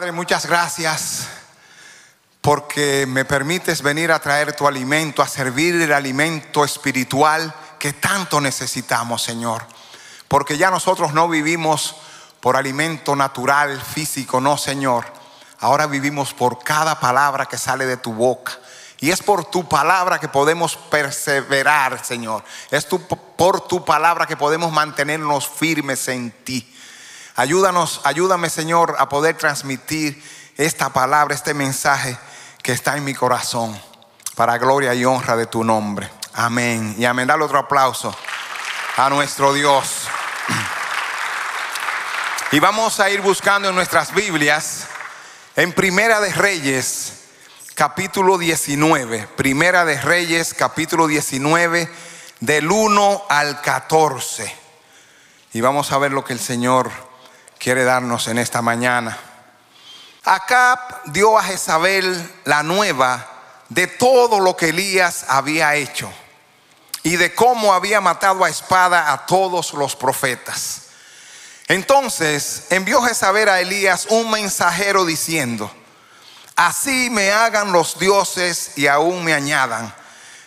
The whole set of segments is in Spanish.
Padre, muchas gracias porque me permites venir a traer tu alimento, a servir el alimento espiritual que tanto necesitamos, Señor. Porque ya nosotros no vivimos por alimento natural, físico, no, Señor. Ahora vivimos por cada palabra que sale de tu boca. Y es por tu palabra que podemos perseverar, Señor. Es por tu palabra que podemos mantenernos firmes en ti. Ayúdanos, ayúdame, Señor, a poder transmitir esta palabra, este mensaje que está en mi corazón, para gloria y honra de tu nombre. Amén. Y amén. Dale otro aplauso a nuestro Dios. Y vamos a ir buscando en nuestras Biblias, en Primera de Reyes, capítulo 19. Primera de Reyes, capítulo 19, del 1 al 14. Y vamos a ver lo que el Señor quiere darnos en esta mañana. Acab dio a Jezabel la nueva de todo lo que Elías había hecho y de cómo había matado a espada a todos los profetas. Entonces envió Jezabel a Elías un mensajero diciendo, así me hagan los dioses y aún me añadan,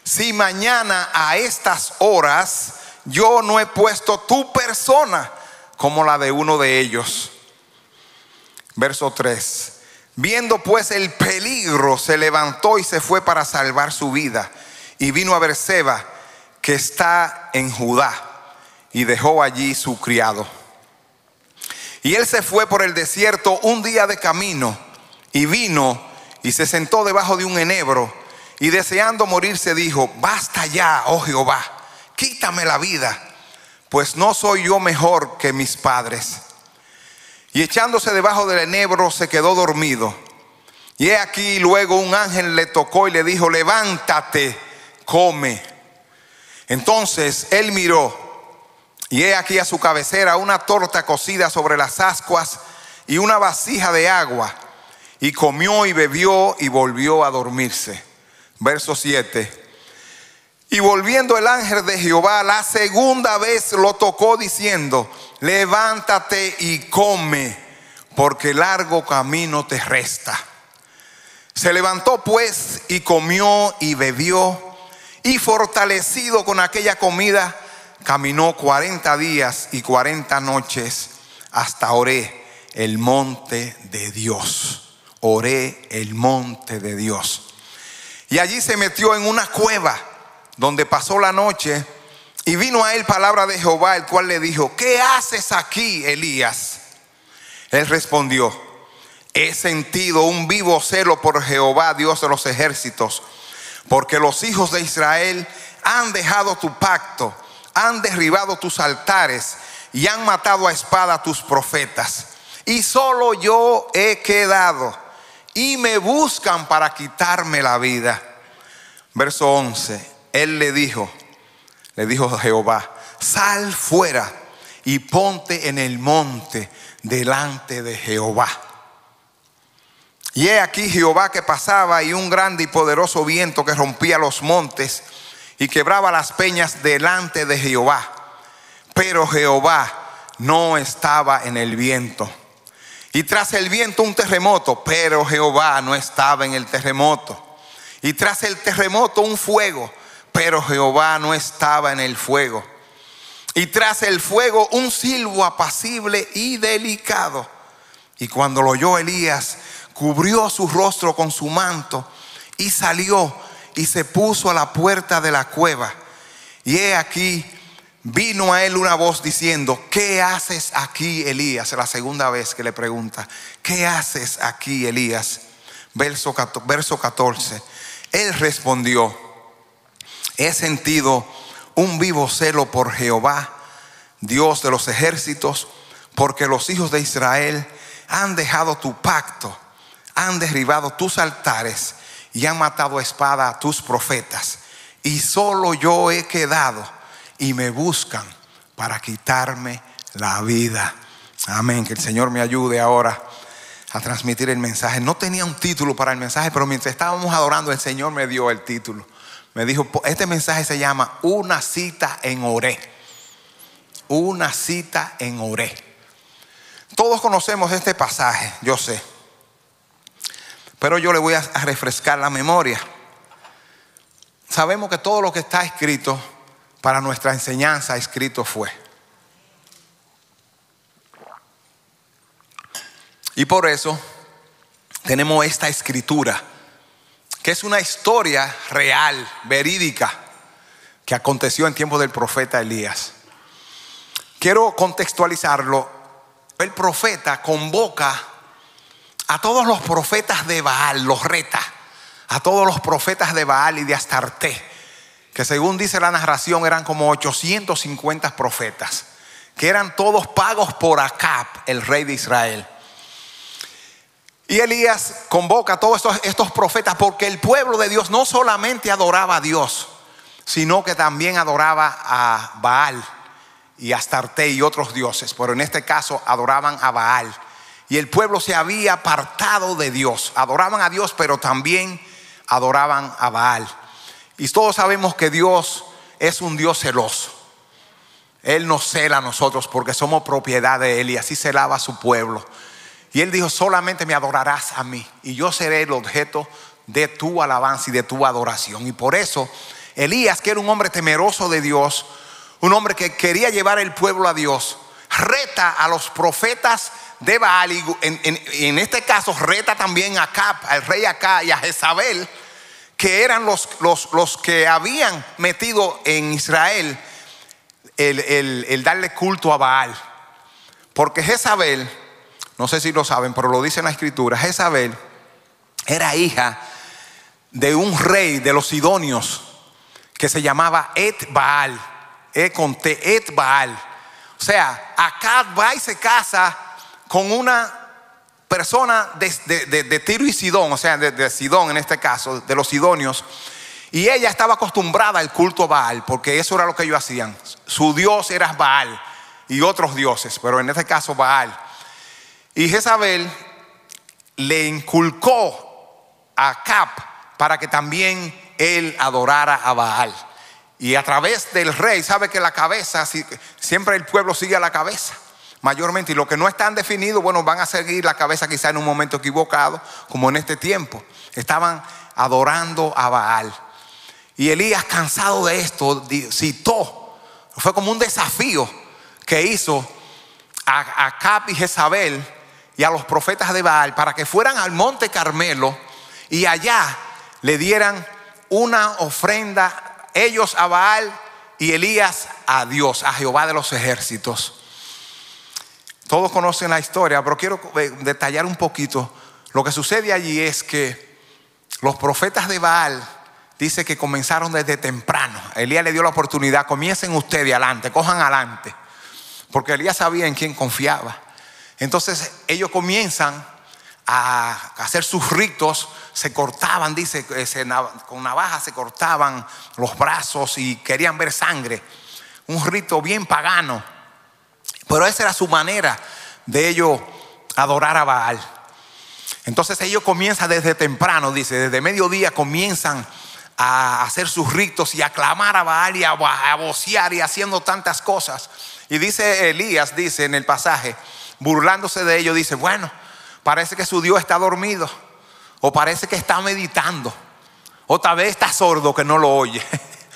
si mañana a estas horas yo no he puesto tu persona como la de uno de ellos. Verso 3. Viendo pues el peligro, se levantó y se fue para salvar su vida. Y vino a Berseba, que está en Judá, y dejó allí su criado. Y él se fue por el desierto un día de camino, y vino y se sentó debajo de un enebro, y deseando morirse dijo, basta ya, oh Jehová, quítame la vida, pues no soy yo mejor que mis padres. Y echándose debajo del enebro se quedó dormido. Y he aquí luego un ángel le tocó y le dijo, levántate, come. Entonces él miró y he aquí a su cabecera una torta cocida sobre las ascuas y una vasija de agua. Y comió y bebió y volvió a dormirse. Verso 7. Y volviendo el ángel de Jehová la segunda vez lo tocó diciendo, levántate y come, porque largo camino te resta. Se levantó pues y comió y bebió, y fortalecido con aquella comida, caminó cuarenta días y cuarenta noches hasta Oré, el monte de Dios. Oré, el monte de Dios. Y allí se metió en una cueva donde pasó la noche, y vino a él palabra de Jehová, el cual le dijo, ¿qué haces aquí, Elías? Él respondió, he sentido un vivo celo por Jehová, Dios de los ejércitos, porque los hijos de Israel han dejado tu pacto, han derribado tus altares y han matado a espada a tus profetas. Y solo yo he quedado y me buscan para quitarme la vida. Verso 11 él le dijo, le dijo Jehová, sal fuera y ponte en el monte delante de Jehová. Y he aquí Jehová que pasaba y un grande y poderoso viento que rompía los montes y quebraba las peñas delante de Jehová. Pero Jehová no estaba en el viento. Y tras el viento un terremoto, pero Jehová no estaba en el terremoto. Y tras el terremoto un fuego, pero Jehová no estaba en el fuego. Y tras el fuego un silbo apacible y delicado. Y cuando lo oyó Elías, cubrió su rostro con su manto y salió y se puso a la puerta de la cueva. Y he aquí, vino a él una voz diciendo, ¿qué haces aquí, Elías? La segunda vez que le pregunta, ¿qué haces aquí, Elías? Verso, verso 14. Él respondió, he sentido un vivo celo por Jehová, Dios de los ejércitos, porque los hijos de Israel han dejado tu pacto, han derribado tus altares y han matado a espada a tus profetas. Y solo yo he quedado y me buscan para quitarme la vida. Amén. Que el Señor me ayude ahora a transmitir el mensaje. No tenía un título para el mensaje, pero mientras estábamos adorando, el Señor me dio el título me dijo, este mensaje se llama Una cita en Oré. Una cita en Oré. Todos conocemos este pasaje, yo sé. pero yo le voy a refrescar la memoria. Sabemos que todo lo que está escrito para nuestra enseñanza escrito fue. Y por eso tenemos esta escritura, que es una historia real, verídica, que aconteció en tiempo del profeta Elías. Quiero contextualizarlo. El profeta convoca a todos los profetas de Baal, los reta, a todos los profetas de Baal y de Astarte, que según dice la narración eran como 850 profetas, que eran todos pagos por Acab, el rey de Israel. Y Elías convoca a todos estos, profetas porque el pueblo de Dios no solamente adoraba a Dios, sino que también adoraba a Baal y Astarte y otros dioses, pero en este caso adoraban a Baal. Y el pueblo se había apartado de Dios, adoraban a Dios, pero también adoraban a Baal. Y todos sabemos que Dios es un Dios celoso. Él nos cela a nosotros porque somos propiedad de Él y así celaba a su pueblo. Y Él dijo, solamente me adorarás a mí y yo seré el objeto de tu alabanza y de tu adoración. Y por eso Elías, que era un hombre temeroso de Dios, un hombre que quería llevar el pueblo a Dios, reta a los profetas de Baal y en, este caso reta también a Cap, al rey Acá y a Jezabel, que eran los, que habían metido en Israel el, el darle culto a Baal. Porque Jezabel no sé si lo saben, pero lo dice en la escritura, Jezabel era hija de un rey de los sidonios que se llamaba Et Baal, e Et Baal. O sea, Acab va y se casa con una persona de, Tiro y Sidón, o sea, de, Sidón en este caso, de los sidonios. Y ella estaba acostumbrada al culto Baal, porque eso era lo que ellos hacían. Su dios era Baal y otros dioses, pero en este caso Baal. Y Jezabel le inculcó a Cap para que también él adorara a Baal. Y a través del rey, sabe que la cabeza, siempre el pueblo sigue a la cabeza, mayormente. Y lo que no están definidos, bueno, van a seguir la cabeza quizá en un momento equivocado, como en este tiempo. Estaban adorando a Baal. Y Elías, cansado de esto, citó, fue como un desafío que hizo a Cap y Jezabel y a los profetas de Baal para que fueran al monte Carmelo y allá le dieran una ofrenda, ellos a Baal y Elías a Dios, a Jehová de los ejércitos. Todos conocen la historia, pero quiero eh, detallar un poquito. Lo que sucede allí es que los profetas de Baal dice que comenzaron desde temprano. Elías le dio la oportunidad, comiencen ustedes adelante, cojan adelante. Porque Elías sabía en quién confiaba. Entonces ellos comienzan a hacer sus ritos, se cortaban, dice, eh, con navaja se cortaban los brazos y querían ver sangre. Un rito bien pagano. Pero esa era su manera de ellos adorar a Baal. Entonces ellos comienzan desde temprano, dice, desde mediodía comienzan a hacer sus ritos y a clamar a Baal y a, a vocear y haciendo tantas cosas. Y dice Elías, dice en el pasaje, burlándose de ellos, dice, bueno, parece que su Dios está dormido, o parece que está meditando, o tal vez está sordo que no lo oye.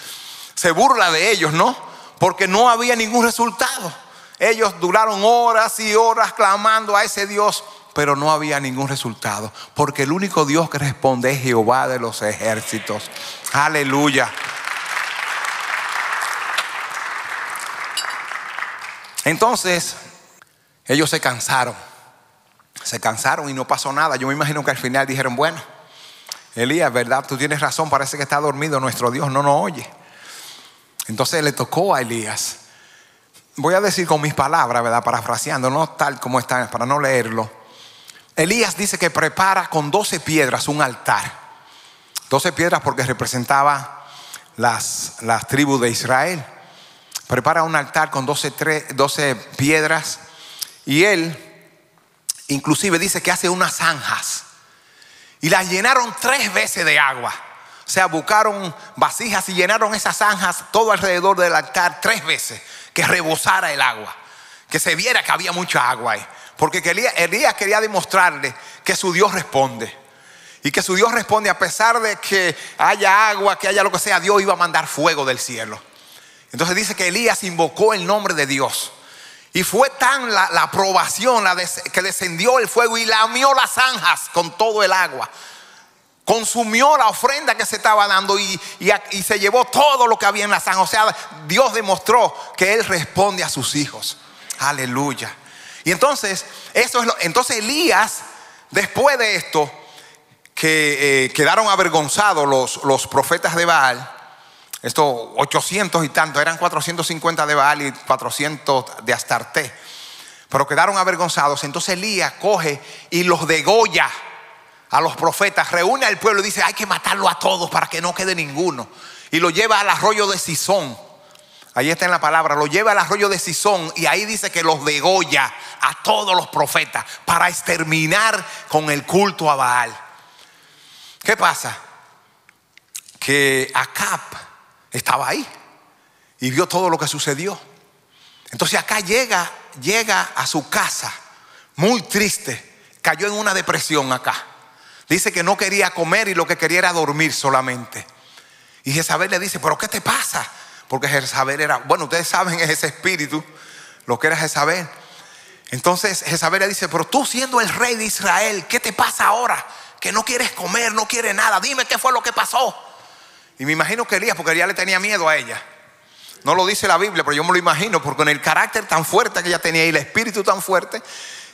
Se burla de ellos, ¿no? Porque no había ningún resultado. Ellos duraron horas y horas clamando a ese Dios, pero no había ningún resultado. Porque el único Dios que responde es Jehová de los ejércitos. Aleluya. Entonces, ellos se cansaron. Se cansaron y no pasó nada. Yo me imagino que al final dijeron, bueno, Elías, ¿verdad? Tú tienes razón, parece que está dormido, nuestro Dios no nos oye. Entonces le tocó a Elías. Voy a decir con mis palabras, ¿verdad? Parafraseando, no tal como está, para no leerlo. Elías dice que prepara con 12 piedras un altar. 12 piedras porque representaba las, las tribus de Israel. Prepara un altar con 12, 12 piedras y él inclusive dice que hace unas zanjas. Y las llenaron tres veces de agua. O sea, buscaron vasijas y llenaron esas zanjas todo alrededor del altar tres veces. Que rebosara el agua. Que se viera que había mucha agua ahí. Porque Elías quería demostrarle que su Dios responde. Y que su Dios responde a pesar de que haya agua, que haya lo que sea, Dios iba a mandar fuego del cielo. Entonces dice que Elías invocó el nombre de Dios. Y fue tan la, aprobación la que descendió el fuego y lamió las zanjas con todo el agua. Consumió la ofrenda que se estaba dando y, y, se llevó todo lo que había en la zanja. O sea, Dios demostró que Él responde a sus hijos. Aleluya. Y entonces, eso es lo, entonces Elías, después de esto, que eh, quedaron avergonzados los, los profetas de Baal, estos 800 y tanto, eran 450 de Baal y 400 de Astarte, pero quedaron avergonzados. Entonces Elías coge y los degolla a los profetas, reúne al pueblo y dice, hay que matarlo a todos para que no quede ninguno. Y lo lleva al arroyo de Sison. Ahí está en la palabra, lo lleva al arroyo de Sison y ahí dice que los degolla a todos los profetas para exterminar con el culto a Baal. ¿Qué pasa? Que Acap estaba ahí y vio todo lo que sucedió. Entonces acá llega, llega a su casa muy triste, cayó en una depresión acá. Dice que no quería comer y lo que quería era dormir solamente. Y Jezabel le dice, pero ¿qué te pasa? Porque Jezabel era, bueno, ustedes saben ese espíritu, lo que era Jezabel. Entonces Jezabel le dice, pero tú siendo el rey de Israel, ¿qué te pasa ahora? Que no quieres comer, no quieres nada. Dime qué fue lo que pasó. Y me imagino que Elías, porque Elías le tenía miedo a ella. No lo dice la Biblia, pero yo me lo imagino, porque con el carácter tan fuerte que ella tenía y el espíritu tan fuerte,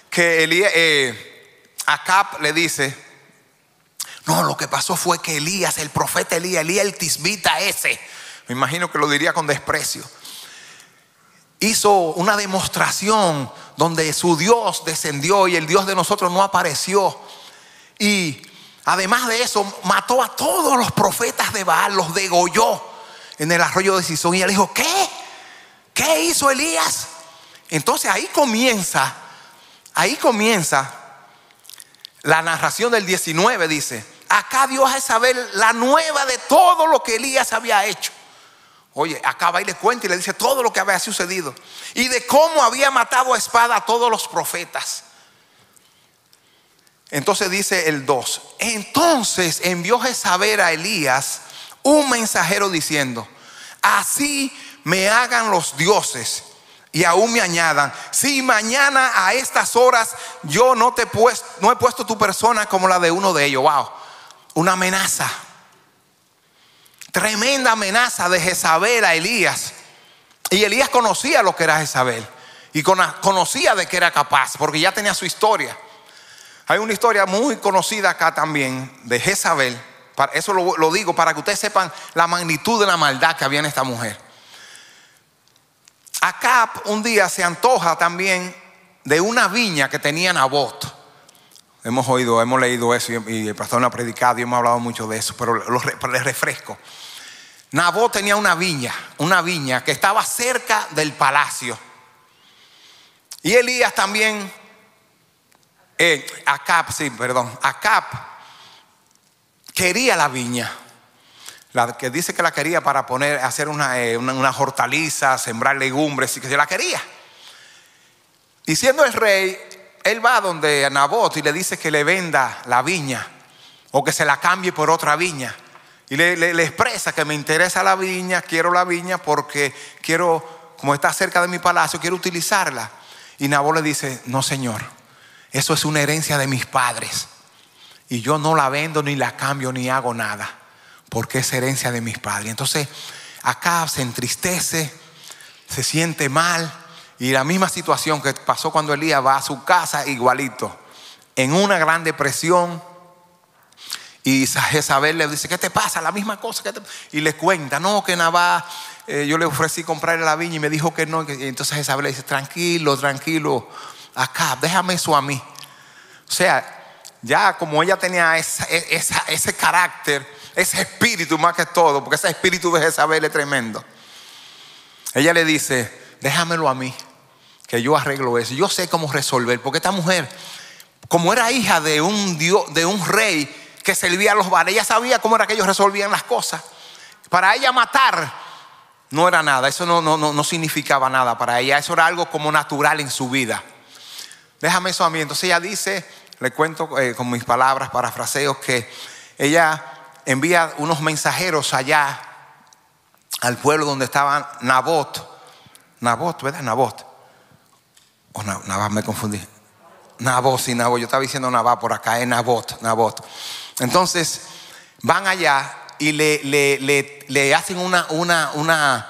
que Elías, eh, Acap le dice, no, lo que pasó fue que Elías, el profeta Elías, Elías el tisbita ese, me imagino que lo diría con desprecio, hizo una demostración donde su Dios descendió y el Dios de nosotros no apareció. Y Además de eso, mató a todos los profetas de Baal, los degolló en el arroyo de Sison. Y él dijo, ¿qué? ¿Qué hizo Elías? Entonces ahí comienza, ahí comienza la narración del 19, dice, acá Dios a saber la nueva de todo lo que Elías había hecho. Oye, acá va y le cuenta y le dice todo lo que había sucedido. Y de cómo había matado a espada a todos los profetas. Entonces dice el 2, entonces envió Jezabel a Elías un mensajero diciendo, así me hagan los dioses y aún me añadan, si mañana a estas horas yo no te he puesto, no he puesto tu persona como la de uno de ellos, wow, una amenaza, tremenda amenaza de Jezabel a Elías. Y Elías conocía lo que era Jezabel y conocía de que era capaz, porque ya tenía su historia. Hay una historia muy conocida acá también de Jezabel. Eso lo, digo para que ustedes sepan la magnitud de la maldad que había en esta mujer. Acá un día se antoja también de una viña que tenía Nabot. Hemos oído, hemos leído eso y, el pastor no ha predicado y hemos hablado mucho de eso, pero les refresco. Nabot tenía una viña, una viña que estaba cerca del palacio. Y Elías también eh, Acap, sí, perdón, Acap quería la viña. La que dice que la quería para poner, hacer una, eh, hortaliza, sembrar legumbres y que la quería. Y siendo el rey, él va donde a Nabot y le dice que le venda la viña o que se la cambie por otra viña. Y le, le, expresa que me interesa la viña, quiero la viña porque quiero, como está cerca de mi palacio, quiero utilizarla. Y Nabot le dice, no señor, eso es una herencia de mis padres. Y yo no la vendo, ni la cambio, ni hago nada. Porque es herencia de mis padres. Entonces, acá se entristece, se siente mal. Y la misma situación que pasó cuando Elías va a su casa, igualito. En una gran depresión. Y Jezabel le dice, ¿qué te pasa? La misma cosa. Que Y le cuenta, no, que nada eh, yo le ofrecí comprarle la viña y me dijo que no. Y entonces Jezabel le dice, tranquilo, tranquilo, acá, déjame eso a mí. O sea, ya como ella tenía ese carácter, ese espíritu más que todo, porque ese espíritu de Jezabel es tremendo. Ella le dice, déjamelo a mí, que yo arreglo eso. Yo sé cómo resolver, porque esta mujer, como era hija de un, dios, de un rey que servía a los bares, ella sabía cómo era que ellos resolvían las cosas. Para ella matar no era nada, eso no, no, no significaba nada para ella, eso era algo como natural en su vida déjame eso a mí. Entonces ella dice le cuento eh, con mis palabras, parafraseos, que ella envía unos mensajeros allá al pueblo donde estaba Nabot. Nabot, ¿verdad? Nabot. O Nabot, me confundí. Nabot, sí, Nabot. Yo estaba diciendo Nabot por acá, es Nabot, Nabot. Entonces, van allá y le, le, le, hacen una, una, una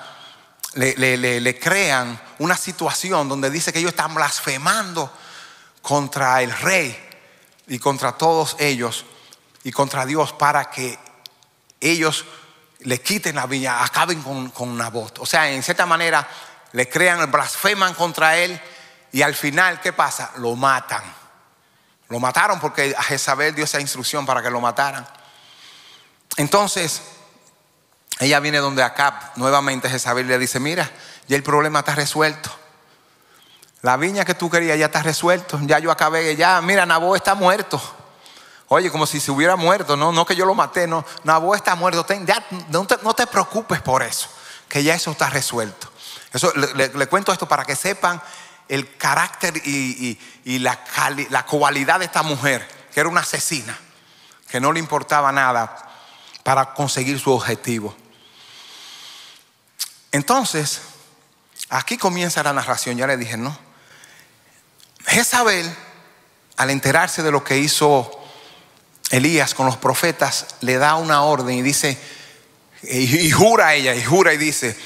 le, crean una situación donde dice que ellos están blasfemando contra el rey y contra todos ellos y contra Dios para que ellos le quiten la viña, acaben con, con Nabot. O sea, en cierta manera le crean, blasfeman contra él y al final, ¿qué pasa? Lo matan. Lo mataron porque a Jezabel dio esa instrucción para que lo mataran. Entonces, ella viene donde Acab, nuevamente Jezabel le dice, mira, ya el problema está resuelto. La viña que tú querías ya está resuelto. Ya yo acabé, ya, mira, Nabó está muerto. Oye, como si se hubiera muerto, no, no que yo lo maté, no. Nabó está muerto. ya, no, te, preocupes por eso, que ya eso está resuelto. Eso, le, cuento esto para que sepan el carácter y, la, la cualidad de esta mujer, que era una asesina, que no le importaba nada para conseguir su objetivo. Entonces, aquí comienza la narración, ya le dije, ¿no? Jezabel, al enterarse de lo que hizo Elías con los profetas, le da una orden y dice, y, jura ella, y jura y dice,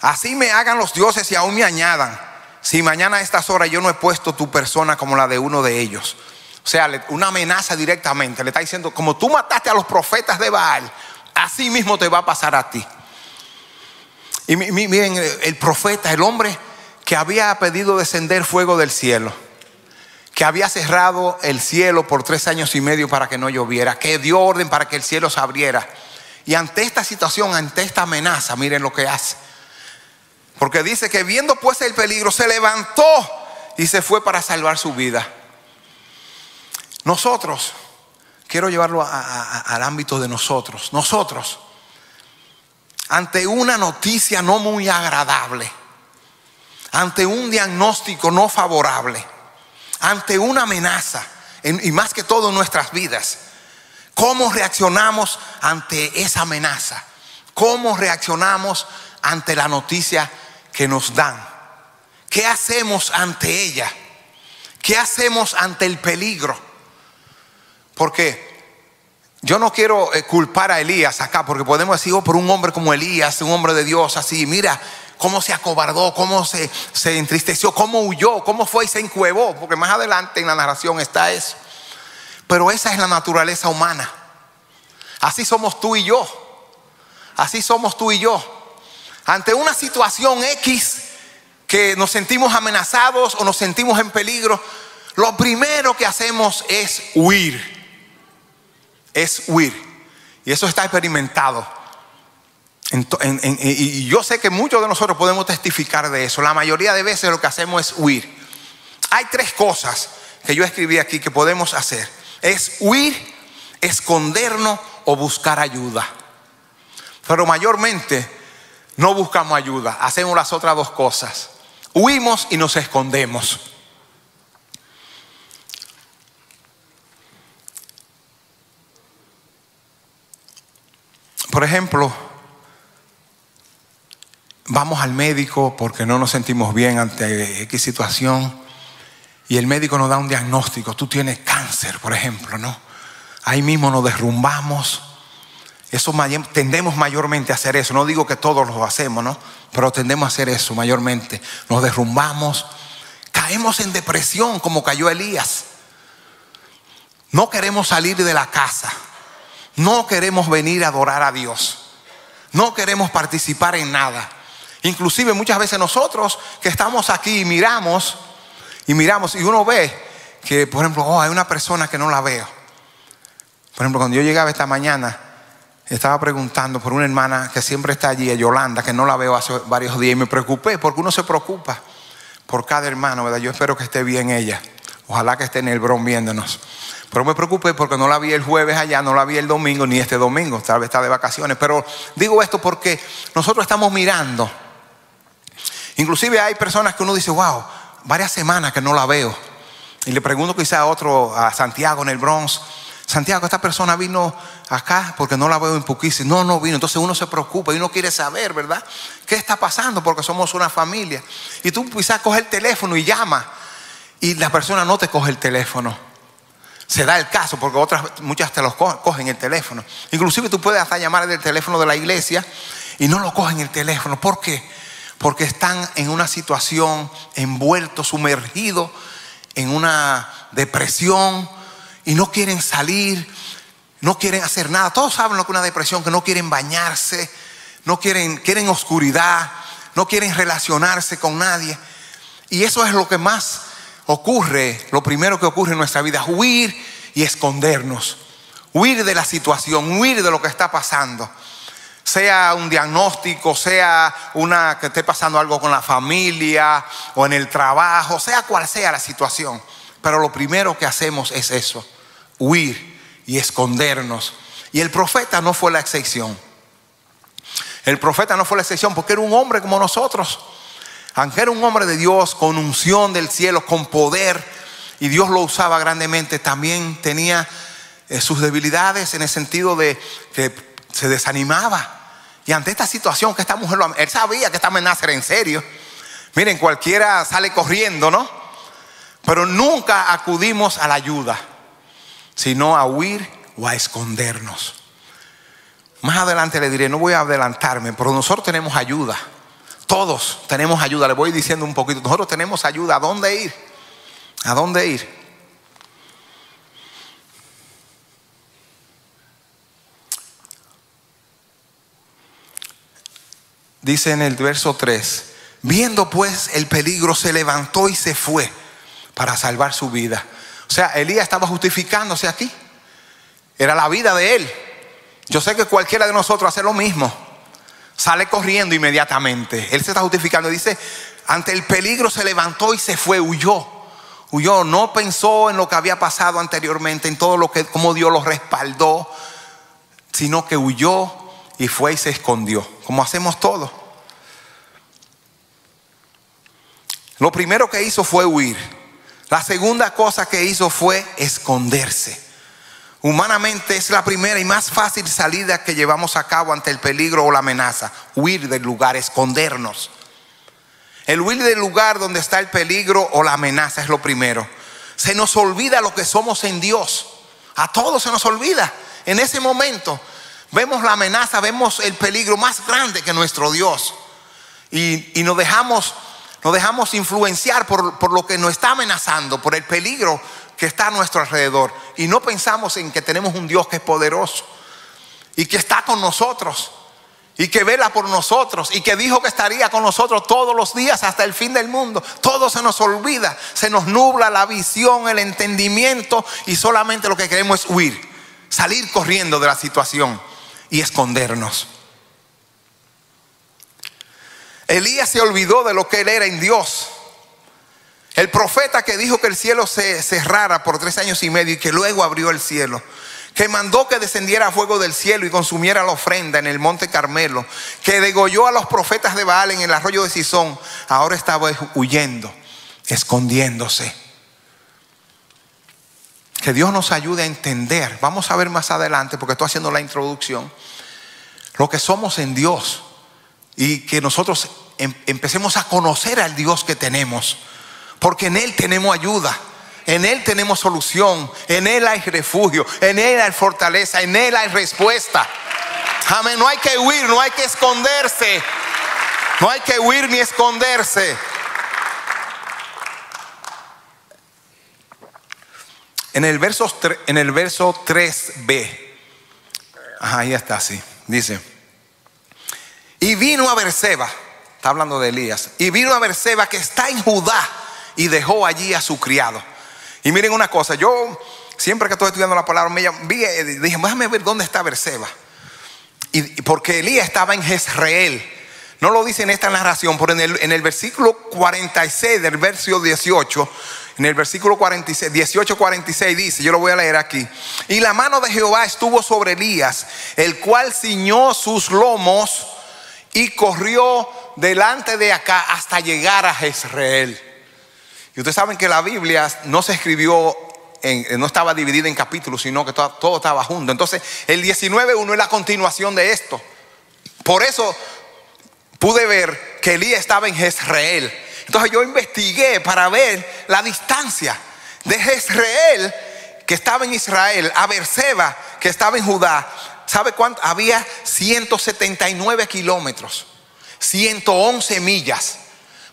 así me hagan los dioses y aún me añadan, si mañana a estas horas yo no he puesto tu persona como la de uno de ellos. O sea, una amenaza directamente, le está diciendo, como tú mataste a los profetas de Baal, así mismo te va a pasar a ti. Y miren, el profeta, el hombre que había pedido descender fuego del cielo, que había cerrado el cielo por tres años y medio para que no lloviera, que dio orden para que el cielo se abriera. Y ante esta situación, ante esta amenaza, miren lo que hace. Porque dice que viendo pues el peligro, se levantó y se fue para salvar su vida. Nosotros, quiero llevarlo al ámbito de nosotros, nosotros ante una noticia no muy agradable, ante un diagnóstico no favorable, ante una amenaza, y más que todo en nuestras vidas, ¿cómo reaccionamos ante esa amenaza? ¿Cómo reaccionamos ante la noticia que nos dan? ¿Qué hacemos ante ella? ¿Qué hacemos ante el peligro? Porque yo no quiero eh, culpar a Elías acá, porque podemos decir, oh, por un hombre como Elías, un hombre de Dios así, mira cómo se acobardó, cómo se, se entristeció, cómo huyó, cómo fue y se encuevó, porque más adelante en la narración está eso. Pero esa es la naturaleza humana. Así somos tú y yo. Así somos tú y yo. Ante una situación X que nos sentimos amenazados o nos sentimos en peligro, lo primero que hacemos es huir es huir. Y eso está experimentado. Y yo sé que muchos de nosotros podemos testificar de eso. La mayoría de veces lo que hacemos es huir. Hay tres cosas que yo escribí aquí que podemos hacer. Es huir, escondernos o buscar ayuda. Pero mayormente no buscamos ayuda, hacemos las otras dos cosas. Huimos y nos escondemos. Por ejemplo, vamos al médico porque no nos sentimos bien ante X situación y el médico nos da un diagnóstico, tú tienes cáncer, por ejemplo, ¿no? Ahí mismo nos derrumbamos. Eso tendemos mayormente a hacer eso. No digo que todos lo hacemos, ¿no? Pero tendemos a hacer eso mayormente. Nos derrumbamos, caemos en depresión como cayó Elías. No queremos salir de la casa. No queremos venir a adorar a Dios. No queremos participar en nada. Inclusive muchas veces nosotros que estamos aquí y miramos y miramos y uno ve que, por ejemplo, oh, hay una persona que no la veo. Por ejemplo, cuando yo llegaba esta mañana, estaba preguntando por una hermana que siempre está allí, Yolanda, que no la veo hace varios días y me preocupé porque uno se preocupa por cada hermano, ¿verdad? Yo espero que esté bien ella. Ojalá que esté en el bron viéndonos. Pero me preocupé porque no la vi el jueves allá, no la vi el domingo ni este domingo, tal vez está de vacaciones. Pero digo esto porque nosotros estamos mirando. Inclusive hay personas que uno dice, wow, varias semanas que no la veo. Y le pregunto quizá a otro, a Santiago en el Bronx, Santiago, esta persona vino acá porque no la veo en Puquisi. No, no vino. Entonces uno se preocupa y uno quiere saber, ¿verdad? ¿Qué está pasando? Porque somos una familia. Y tú quizás coges el teléfono y llama y la persona no te coge el teléfono. Se da el caso porque otras, muchas te los cogen el teléfono. Inclusive tú puedes hasta llamar del teléfono de la iglesia y no lo cogen el teléfono. ¿Por qué? Porque están en una situación envueltos, sumergidos en una depresión y no quieren salir, no quieren hacer nada. Todos saben lo que es una depresión, que no quieren bañarse, no quieren, quieren oscuridad, no quieren relacionarse con nadie. Y eso es lo que más ocurre, lo primero que ocurre en nuestra vida, huir y escondernos. Huir de la situación, huir de lo que está pasando. Sea un diagnóstico, sea una que esté pasando algo con la familia o en el trabajo, sea cual sea la situación. Pero lo primero que hacemos es eso, huir y escondernos. Y el profeta no fue la excepción. El profeta no fue la excepción porque era un hombre como nosotros. Aunque era un hombre de Dios con unción del cielo, con poder, y Dios lo usaba grandemente, también tenía eh, sus debilidades en el sentido de que se desanimaba. Y ante esta situación que esta mujer, él sabía que esta amenaza era en serio. Miren, cualquiera sale corriendo, ¿no? Pero nunca acudimos a la ayuda sino a huir o a escondernos. Más adelante le diré, no voy a adelantarme, pero nosotros tenemos ayuda. Todos tenemos ayuda. Le voy diciendo un poquito. Nosotros tenemos ayuda. ¿A dónde ir? ¿A dónde ir? Dice en el verso 3, viendo pues el peligro, se levantó y se fue para salvar su vida. O sea, Elías estaba justificándose aquí. Era la vida de él. Yo sé que cualquiera de nosotros hace lo mismo. Sale corriendo inmediatamente. Él se está justificando. Dice, ante el peligro se levantó y se fue, huyó. Huyó, no pensó en lo que había pasado anteriormente, en todo lo que, como Dios lo respaldó, sino que huyó y fue y se escondió, como hacemos todos. Lo primero que hizo fue huir. La segunda cosa que hizo fue esconderse. Humanamente es la primera y más fácil salida que llevamos a cabo ante el peligro o la amenaza. Huir del lugar, escondernos. El huir del lugar donde está el peligro o la amenaza es lo primero. Se nos olvida lo que somos en Dios. A todos se nos olvida. En ese momento vemos la amenaza, vemos el peligro más grande que nuestro Dios. Y, y nos dejamos nos dejamos influenciar por, lo que nos está amenazando, por el peligro que está a nuestro alrededor. Y no pensamos en que tenemos un Dios que es poderoso y que está con nosotros y que vela por nosotros y que dijo que estaría con nosotros todos los días hasta el fin del mundo. Todo se nos olvida, se nos nubla la visión, el entendimiento y solamente lo que queremos es huir, salir corriendo de la situación y escondernos. Elías se olvidó de lo que él era en Dios. El profeta que dijo que el cielo se cerrara por tres años y medio y que luego abrió el cielo. Que mandó que descendiera fuego del cielo y consumiera la ofrenda en el monte Carmelo. Que degolló a los profetas de Baal en el arroyo de Sison. Ahora estaba huyendo, escondiéndose. Que Dios nos ayude a entender. Vamos a ver más adelante, porque estoy haciendo la introducción. Lo que somos en Dios y que nosotros em, empecemos a conocer al Dios que tenemos, porque en Él tenemos ayuda. En Él tenemos solución, en Él hay refugio, en Él hay fortaleza, en Él hay respuesta. Amén, no hay que huir, no hay que esconderse, no hay que huir ni esconderse. En el verso, en el verso 3b, ahí está así, dice. Y vino a Berseba, está hablando de Elías, y vino a Berseba que está en Judá y dejó allí a su criado. Y miren una cosa, yo siempre que estoy estudiando la palabra, me vi, eh, dije, déjame ver dónde está Berseba. Y, porque Elías estaba en Jezreel. No lo dice en esta narración, pero en el, en el versículo 46 del verso 18, en el versículo 46, 18, 46 dice, yo lo voy a leer aquí. Y la mano de Jehová estuvo sobre Elías, el cual ciñó sus lomos y corrió delante de acá hasta llegar a Jezreel. Y ustedes saben que la Biblia no se escribió, en, no estaba dividida en capítulos, sino que todo, todo estaba junto. Entonces, el 19.1 es la continuación de esto. Por eso pude ver que Elías estaba en Jezreel. Entonces yo investigué para ver la distancia de Jezreel, que estaba en Israel, a Berseba, que estaba en Judá. ¿Sabe cuánto? Había 179 kilómetros, 111 millas.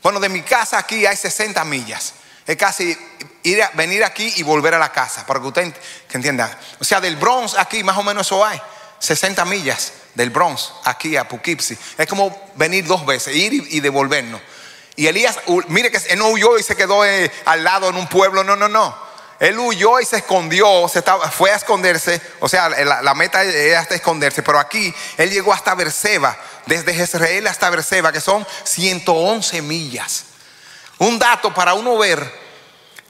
Bueno, de mi casa aquí hay 60 millas. Es casi ir venir aquí y volver a la casa, para que usted que entienda. O sea, del Bronx aquí más o menos eso hay, 60 millas del Bronx aquí a Poughkeepsie. Es como venir dos veces, ir y, devolvernos. Y Elías, mire que él no huyó y se quedó eh, al lado en un pueblo, no, no, no. Él huyó y se escondió, se estaba, fue a esconderse, o sea, la, meta era hasta esconderse, pero aquí él llegó hasta Berseba, desde Jezreel hasta Berseba, que son 111 millas. Un dato para uno ver,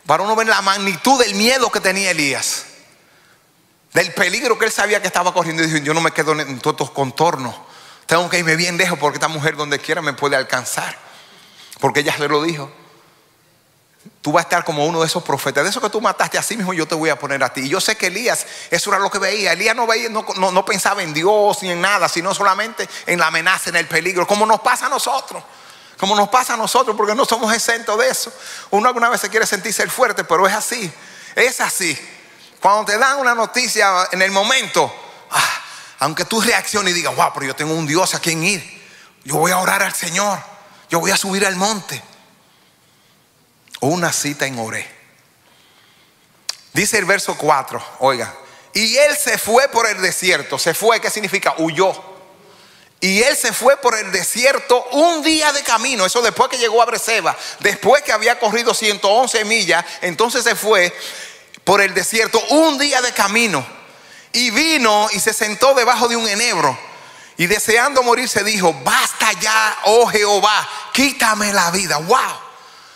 para uno ver la magnitud del miedo que tenía Elías del peligro que él sabía que estaba corriendo. Y dijo, yo no me quedo en todos estos contornos. Tengo que irme bien lejos porque esta mujer donde quiera me puede alcanzar. Porque ella se lo dijo. Tú vas a estar como uno de esos profetas. De eso que tú mataste a sí mismo, yo te voy a poner a ti. Y yo sé que Elías, eso era lo que veía. Elías no, veía, no, no pensaba en Dios ni en nada, sino solamente en la amenaza, en el peligro. Como nos pasa a nosotros. Como nos pasa a nosotros, porque no somos exentos de eso. Uno alguna vez se quiere sentirse el fuerte, pero es así. Es así. Cuando te dan una noticia en el momento, ah, aunque tú reacciones y digas, wow, pero yo tengo un Dios a quien ir. Yo voy a orar al Señor. Yo voy a subir al monte. Una cita en Oré. Dice el verso 4, oiga, y él se fue por el desierto. Se fue, ¿qué significa? Huyó. Y él se fue por el desierto un día de camino. Eso después que llegó a Breseba. Después que había corrido 111 millas. Entonces se fue por el desierto un día de camino. Y vino y se sentó debajo de un enebro. Y deseando morir se dijo, basta ya, oh Jehová, quítame la vida. Wow,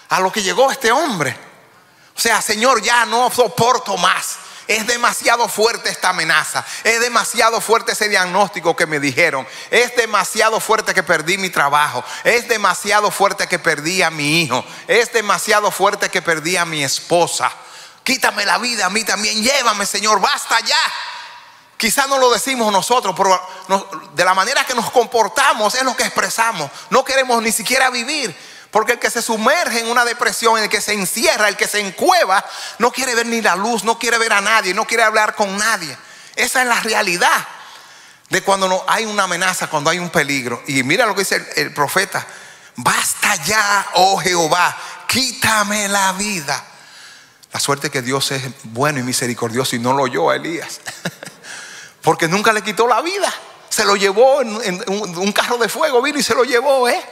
a lo que llegó este hombre. O sea, Señor, ya no soporto más. Es demasiado fuerte esta amenaza. Es demasiado fuerte ese diagnóstico que me dijeron. Es demasiado fuerte que perdí mi trabajo. Es demasiado fuerte que perdí a mi hijo. Es demasiado fuerte que perdí a mi esposa. Quítame la vida a mí también. Llévame, Señor. Basta ya. Quizás no lo decimos nosotros, pero de la manera que nos comportamos es lo que expresamos. No queremos ni siquiera vivir. Porque el que se sumerge en una depresión, el que se encierra, el que se encueva, no quiere ver ni la luz, no quiere ver a nadie, no quiere hablar con nadie. Esa es la realidad de cuando no hay una amenaza, cuando hay un peligro. Y mira lo que dice el, profeta. Basta ya, oh Jehová, quítame la vida. La suerte que Dios es bueno y misericordioso y no lo oyó a Elías. Porque nunca le quitó la vida. Se lo llevó en, un, carro de fuego, vino y se lo llevó, ¿eh?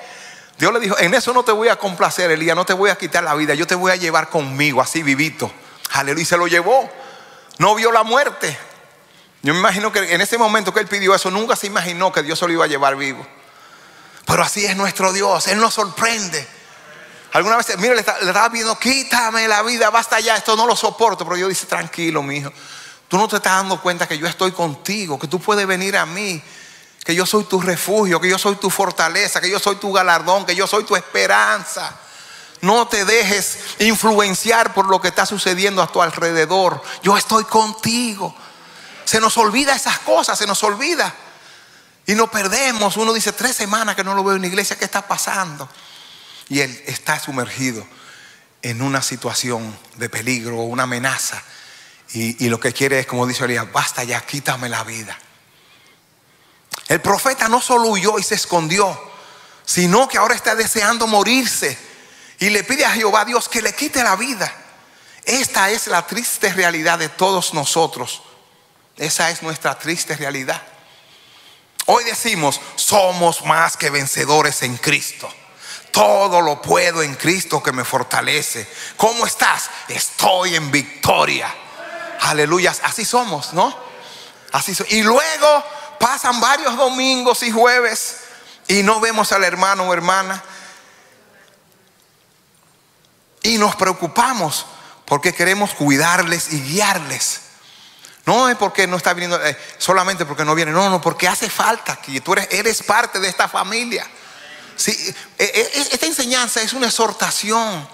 Dios le dijo, en eso no te voy a complacer, Elías, no te voy a quitar la vida, yo te voy a llevar conmigo, así vivito. Aleluya, y se lo llevó. No vio la muerte. Yo me imagino que en ese momento que él pidió eso, nunca se imaginó que Dios se lo iba a llevar vivo. Pero así es nuestro Dios, Él nos sorprende. Alguna vez, mire, le, estaba pidiendo, quítame la vida, basta ya, esto no lo soporto. Pero yo dice, tranquilo, mi hijo. Tú no te estás dando cuenta que yo estoy contigo, que tú puedes venir a mí, que yo soy tu refugio, que yo soy tu fortaleza, que yo soy tu galardón, que yo soy tu esperanza. No te dejes influenciar por lo que está sucediendo a tu alrededor. Yo estoy contigo. Se nos olvida esas cosas, se nos olvida. Y nos perdemos. Uno dice, tres semanas que no lo veo en la iglesia, ¿qué está pasando? y él está sumergido en una situación de peligro o una amenaza. Y, lo que quiere es, como dice Elías, basta ya, quítame la vida. El profeta no solo huyó y se escondió, sino que ahora está deseando morirse y le pide a Jehová Dios que le quite la vida. Esta es la triste realidad de todos nosotros. Esa es nuestra triste realidad. Hoy decimos, somos más que vencedores en Cristo. Todo lo puedo en Cristo que me fortalece. ¿Cómo estás? Estoy en victoria. Aleluya. Así somos, ¿no? Así Y luego pasan varios domingos y jueves y no vemos al hermano o hermana. Y nos preocupamos porque queremos cuidarles y guiarles. No es porque no está viniendo, eh, solamente porque no viene, no, no, porque hace falta que tú eres, eres parte de esta familia. Sí, e, e, esta enseñanza es una exhortación.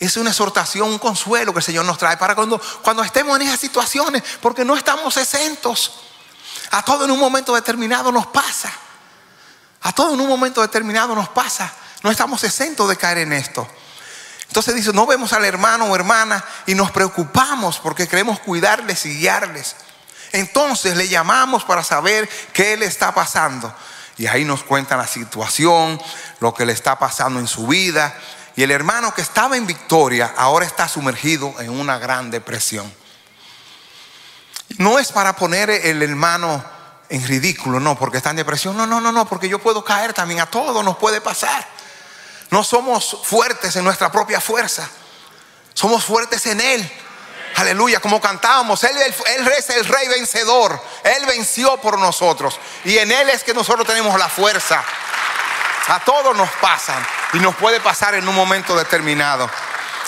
Es una exhortación, un consuelo que el Señor nos trae para cuando, estemos en esas situaciones, porque no estamos exentos. A todo en un momento determinado nos pasa. A todo en un momento determinado nos pasa. No estamos exentos de caer en esto. Entonces dice, no vemos al hermano o hermana y nos preocupamos porque queremos cuidarles y guiarles. Entonces le llamamos para saber qué le está pasando. Y ahí nos cuentan la situación, lo que le está pasando en su vida. Y el hermano que estaba en victoria ahora está sumergido en una gran depresión. No es para poner el hermano en ridículo, no, porque está en depresión. No, no, no, no, porque yo puedo caer también. A todos nos puede pasar. No somos fuertes en nuestra propia fuerza. Somos fuertes en Él. Aleluya, como cantábamos, él, él, es el rey vencedor. Él venció por nosotros. Y en Él es que nosotros tenemos la fuerza. A todos nos pasan y nos puede pasar en un momento determinado.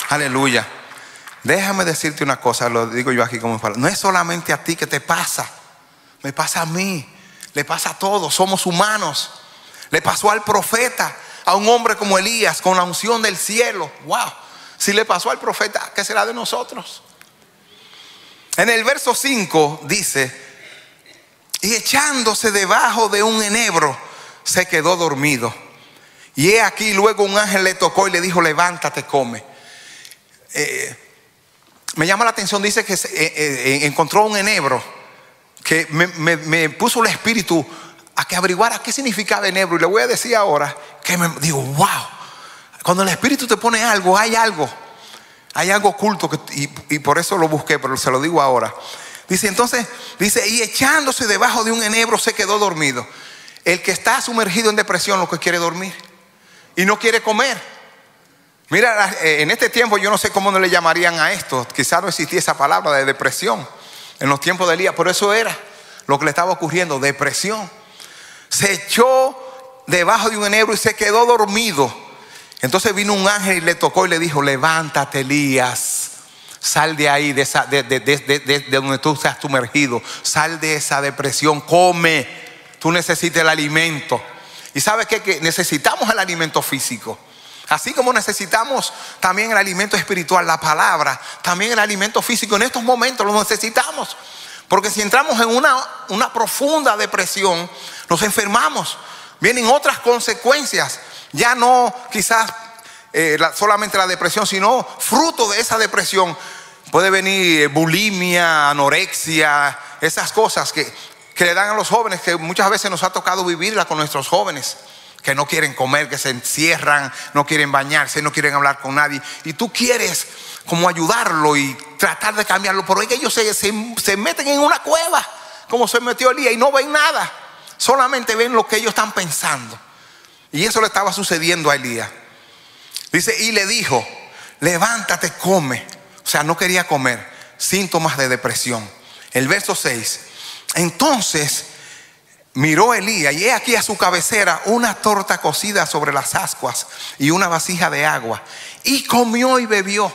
Aleluya. Déjame decirte una cosa, lo digo yo aquí como. No es solamente a ti que te pasa, me pasa a mí, le pasa a todos, somos humanos. Le pasó al profeta, a un hombre como Elías, con la unción del cielo. Wow. Si le pasó al profeta, ¿qué será de nosotros? En el verso 5 dice, y echándose debajo de un enebro, se quedó dormido. Y he aquí, luego un ángel le tocó y le dijo, levántate, come. Eh, me llama la atención, dice que eh, eh, encontró un enebro que me, puso el espíritu a que averiguara qué significaba enebro. Y le voy a decir ahora que me digo, wow, cuando el espíritu te pone algo, hay algo. Hay algo oculto y, por eso lo busqué, pero se lo digo ahora. Dice entonces, dice, y echándose debajo de un enebro se quedó dormido. El que está sumergido en depresión lo que quiere dormir y no quiere comer. Mira, eh, en este tiempo yo no sé cómo no le llamarían a esto. Quizás no existía esa palabra de depresión en los tiempos de Elías, por eso era lo que le estaba ocurriendo, depresión. Se echó debajo de un enebro y se quedó dormido. Entonces vino un ángel y le tocó y le dijo, levántate Elías, sal de ahí, de, esa, de, de donde tú estás sumergido, sal de esa depresión, come, tú necesitas el alimento. Y sabes qué? que necesitamos el alimento físico. Así como necesitamos también el alimento espiritual, la palabra, también el alimento físico. En estos momentos lo necesitamos. Porque si entramos en una, una profunda depresión, nos enfermamos. Vienen otras consecuencias. Ya no quizás eh, solamente la depresión, sino fruto de esa depresión. Puede venir bulimia, anorexia, esas cosas que que le dan a los jóvenes, que muchas veces nos ha tocado vivirla con nuestros jóvenes, que no quieren comer, que se encierran, no quieren bañarse, no quieren hablar con nadie. Y tú quieres como ayudarlo y tratar de cambiarlo, pero es que ellos se, se, meten en una cueva, como se metió Elías, y no ven nada, solamente ven lo que ellos están pensando. Y eso le estaba sucediendo a Elías. Dice, y le dijo, levántate, come. O sea, no quería comer, síntomas de depresión. El verso 6 entonces miró Elías y he aquí a su cabecera una torta cocida sobre las ascuas y una vasija de agua. Y comió y bebió.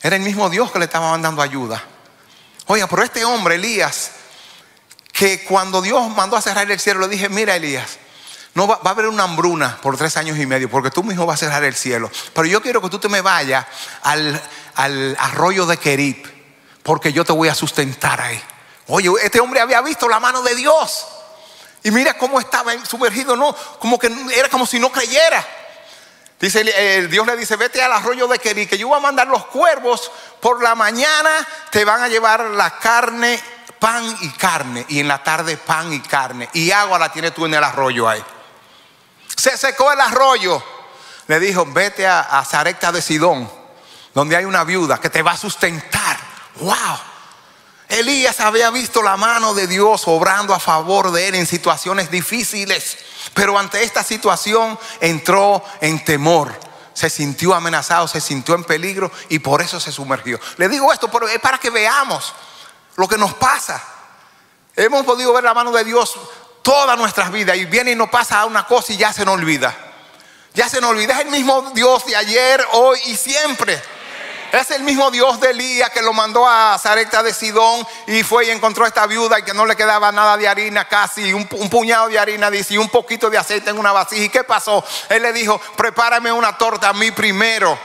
Era el mismo Dios que le estaba mandando ayuda. Oiga, pero este hombre, Elías, que cuando Dios mandó a cerrar el cielo, le dije, mira Elías, no va, a haber una hambruna por tres años y medio, porque tú mismo vas a cerrar el cielo. Pero yo quiero que tú te me vayas al, al arroyo de Kerib, porque yo te voy a sustentar ahí. Oye, este hombre había visto la mano de Dios. Y mira cómo estaba sumergido, no, como que era como si no creyera. Dice, Dios le dice, vete al arroyo de Querí, que yo voy a mandar los cuervos por la mañana, te van a llevar la carne, pan y carne, y en la tarde pan y carne, y agua la tienes tú en el arroyo ahí. Se secó el arroyo. Le dijo, vete a, a Zarecta de Sidón, donde hay una viuda que te va a sustentar. ¡Wow! Elías había visto la mano de Dios obrando a favor de él en situaciones difíciles, pero ante esta situación entró en temor. Se sintió amenazado, se sintió en peligro y por eso se sumergió. Le digo esto es para que veamos lo que nos pasa. Hemos podido ver la mano de Dios todas nuestras vidas y viene y nos pasa una cosa y ya se nos olvida. Ya se nos olvida. Es el mismo Dios de ayer, hoy y siempre. Es el mismo Dios de Elías que lo mandó a Zareta de Sidón y fue y encontró a esta viuda y que no le quedaba nada de harina, casi un, puñado de harina, dice, y un poquito de aceite en una vasija. ¿Y qué pasó? Él le dijo, prepárame una torta a mí primero.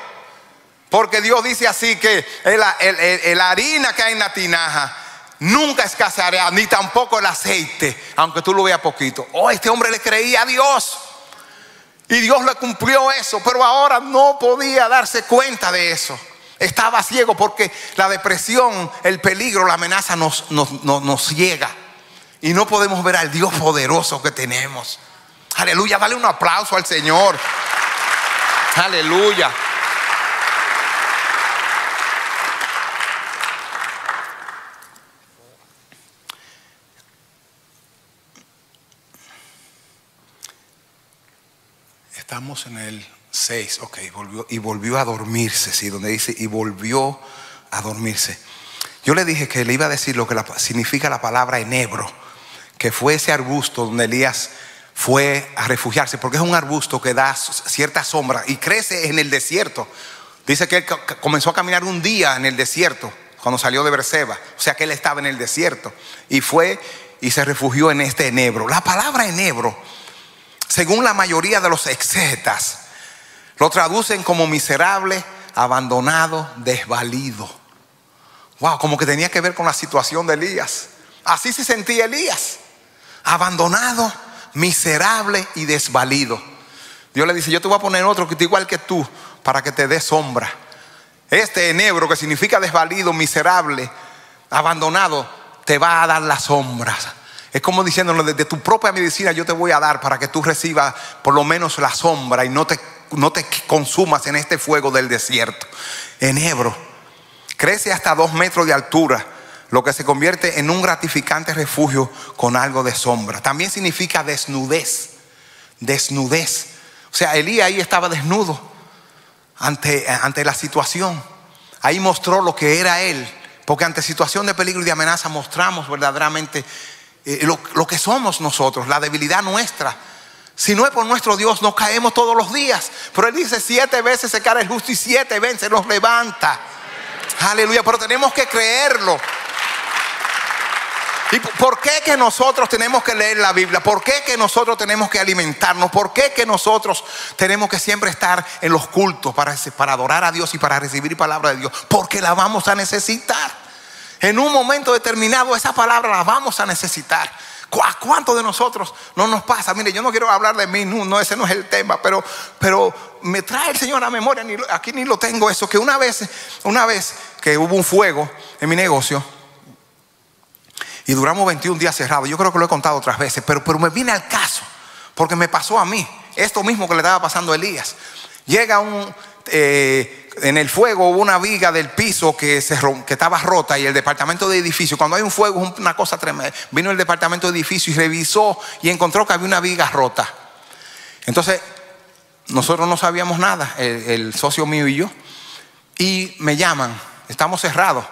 Porque Dios dice así que la harina que hay en la tinaja nunca escaseará, ni tampoco el aceite, aunque tú lo veas poquito. Oh, este hombre le creía a Dios. Y Dios le cumplió eso, pero ahora no podía darse cuenta de eso. Estaba ciego porque la depresión, el peligro, la amenaza nos, nos, nos, ciega. Y no podemos ver al Dios poderoso que tenemos. Aleluya, dale un aplauso al Señor. Aleluya. Estamos en el 6, ok, volvió, y volvió a dormirse, sí, donde dice, y volvió a dormirse. Yo le dije que le iba a decir lo que significa la palabra enebro, que fue ese arbusto donde Elías fue a refugiarse, porque es un arbusto que da cierta sombra y crece en el desierto. Dice que él comenzó a caminar un día en el desierto, cuando salió de Berseba, o sea que él estaba en el desierto, y fue y se refugió en este enebro. La palabra enebro según la mayoría de los exegetas, lo traducen como miserable, abandonado, desvalido. Wow, como que tenía que ver con la situación de Elías. Así se sentía Elías, abandonado, miserable y desvalido. Dios le dice, yo te voy a poner otro que esté igual que tú para que te dé sombra. Este enebro que significa desvalido, miserable, abandonado, te va a dar las sombras es como diciéndole, de, tu propia medicina yo te voy a dar para que tú recibas por lo menos la sombra y no te, no te consumas en este fuego del desierto. Enebro crece hasta dos metros de altura, lo que se convierte en un gratificante refugio con algo de sombra. También significa desnudez, desnudez. O sea, Elías ahí estaba desnudo ante, ante la situación. Ahí mostró lo que era él, porque ante situación de peligro y de amenaza mostramos verdaderamente eh, lo, que somos nosotros, la debilidad nuestra. Si no es por nuestro Dios, nos caemos todos los días. Pero Él dice, siete veces se cae el justo y siete veces nos levanta. Aleluya, pero tenemos que creerlo. ¿Y por qué que nosotros tenemos que leer la Biblia? ¿Por qué que nosotros tenemos que alimentarnos? ¿Por qué que nosotros tenemos que siempre estar en los cultos para, para adorar a Dios y para recibir palabra de Dios? Porque la vamos a necesitar. En un momento determinado esa palabra la vamos a necesitar. ¿A cuántos de nosotros no nos pasa? Mire, yo no quiero hablar de mí, no, ese no es el tema, pero, pero me trae el Señor a memoria, aquí ni lo tengo eso, que una vez, una vez que hubo un fuego en mi negocio y duramos 21 días cerrados, yo creo que lo he contado otras veces, pero, pero me viene al caso, porque me pasó a mí, esto mismo que le estaba pasando a Elías. Llega un, eh, en el fuego hubo una viga del piso que, estaba rota y el departamento de edificio, cuando hay un fuego es una cosa tremenda, vino el departamento de edificio y revisó y encontró que había una viga rota. Entonces, nosotros no sabíamos nada, el, socio mío y yo, y me llaman, estamos cerrados,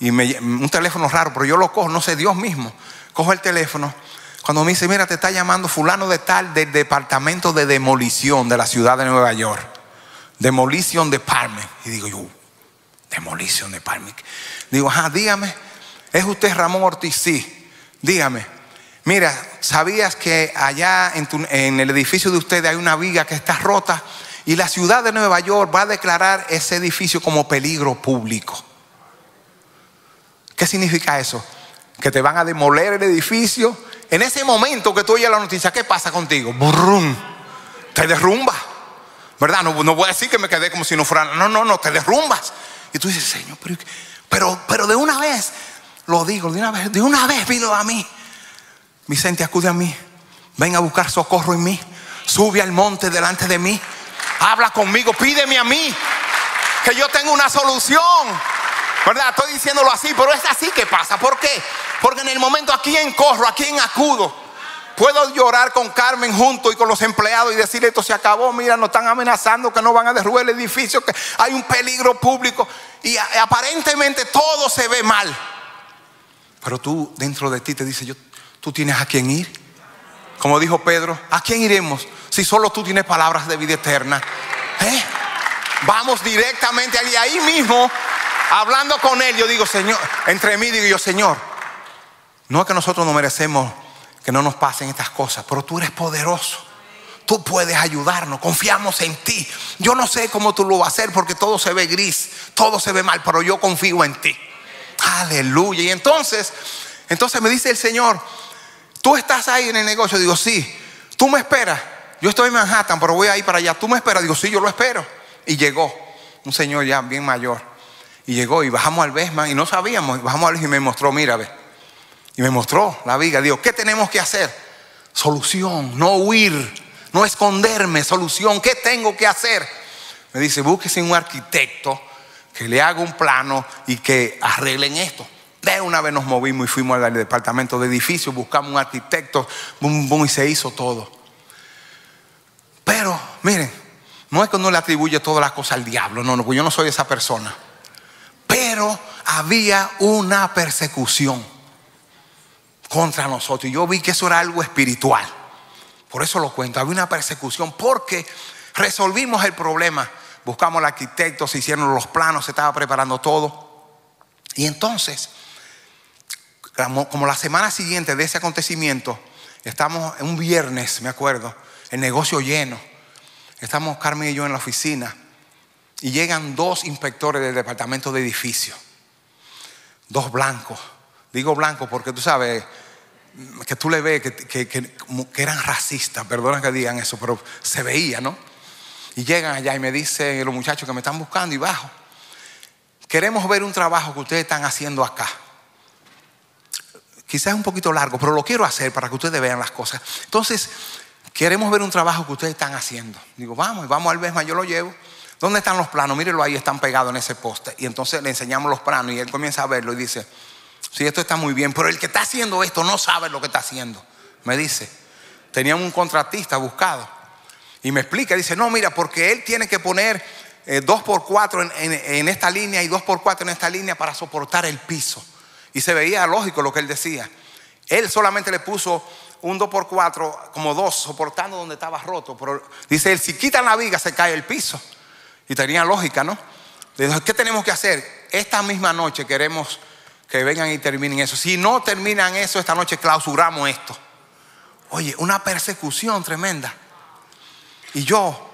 y me, un teléfono raro, pero yo lo cojo, no sé, Dios mismo, cojo el teléfono. Cuando me dice, mira, te está llamando fulano de tal del departamento de demolición de la ciudad de Nueva York. Demolition Department. Y digo yo, Demolition Department. Digo, ajá, dígame, ¿es usted Ramón Ortiz? Sí, dígame. Mira, ¿sabías que allá en, en el edificio de ustedes hay una viga que está rota? Y la ciudad de Nueva York va a declarar ese edificio como peligro público. ¿Qué significa eso? Que te van a demoler el edificio. En ese momento que tú oyes la noticia, ¿qué pasa contigo? Burrum, te derrumba. ¿Verdad? No, no, voy a decir que me quedé como si no fuera. No, no, no, te derrumbas. Y tú dices, Señor, pero, pero, de una vez, lo digo, de una vez, de una vez vino a mí. Vicente, acude a mí. Ven a buscar socorro en mí. Sube al monte delante de mí. Habla conmigo, pídeme a mí. Que yo tengo una solución. ¿Verdad? Estoy diciéndolo así, pero es así que pasa. ¿Por qué? Porque en el momento a quién corro, a quién acudo. Puedo llorar con Carmen junto y con los empleados y decirle esto se acabó, mira, nos están amenazando que no van a derrubar el edificio, que hay un peligro público y aparentemente todo se ve mal. Pero tú dentro de ti te dice, tú tienes a quién ir. Como dijo Pedro, ¿a quién iremos si solo tú tienes palabras de vida eterna? ¿Eh? Vamos directamente allí, ahí mismo, hablando con él. Yo digo, Señor, entre mí digo yo, Señor, no es que nosotros no merecemos que no nos pasen estas cosas, pero tú eres poderoso. tú puedes ayudarnos, confiamos en ti. Yo no sé cómo tú lo vas a hacer porque todo se ve gris, todo se ve mal, pero yo confío en ti. Aleluya. Y entonces, entonces me dice el Señor, tú estás ahí en el negocio. Digo, sí, tú me esperas. Yo estoy en Manhattan, pero voy a ir para allá. Tú me esperas. Digo, sí, yo lo espero. Y llegó un señor ya bien mayor. Y llegó y bajamos al Besman y no sabíamos. Bajamos al y me mostró, mira, ve. Y me mostró la viga. Digo, ¿qué tenemos que hacer? Solución, no huir, no esconderme. Solución, ¿qué tengo que hacer? Me dice, búsquese un arquitecto que le haga un plano y que arreglen esto. De una vez nos movimos y fuimos al departamento de edificios, buscamos un arquitecto, y se hizo todo. Pero, miren, no es que uno le atribuye todas las cosas al diablo, no, no, yo no soy esa persona. Pero había una persecución contra nosotros. Y yo vi que eso era algo espiritual. Por eso lo cuento. Había una persecución porque resolvimos el problema. Buscamos al arquitecto, se hicieron los planos, se estaba preparando todo. Y entonces, como la semana siguiente de ese acontecimiento, estamos un viernes, me acuerdo, el negocio lleno. Estamos Carmen y yo en la oficina y llegan dos inspectores del departamento de edificio, dos blancos. Digo blancos porque tú sabes que tú le ves que, que, eran racistas, perdona que digan eso, pero se veía, ¿no? Y llegan allá y me dicen los muchachos que me están buscando y bajo. Queremos ver un trabajo que ustedes están haciendo acá. Quizás es un poquito largo, pero lo quiero hacer para que ustedes vean las cosas. Entonces, queremos ver un trabajo que ustedes están haciendo. Digo, vamos, vamos al Besma, yo lo llevo. ¿Dónde están los planos? Mírenlo ahí, están pegados en ese poste. Y entonces le enseñamos los planos y él comienza a verlo y dice, sí, esto está muy bien, pero el que está haciendo esto no sabe lo que está haciendo. Me dice, tenían un contratista buscado. Y me explica, dice, no, mira, porque él tiene que poner eh, dos por cuatro en, esta línea y dos por cuatro en esta línea para soportar el piso. Y se veía lógico lo que él decía. Él solamente le puso un 2 por 4 como dos, soportando donde estaba roto. Pero dice él, si quitan la viga se cae el piso. Y tenía lógica, ¿no? Le ¿qué tenemos que hacer? Esta misma noche queremos que vengan y terminen eso. Si no terminan eso, esta noche clausuramos esto. Oye, una persecución tremenda. Y yo,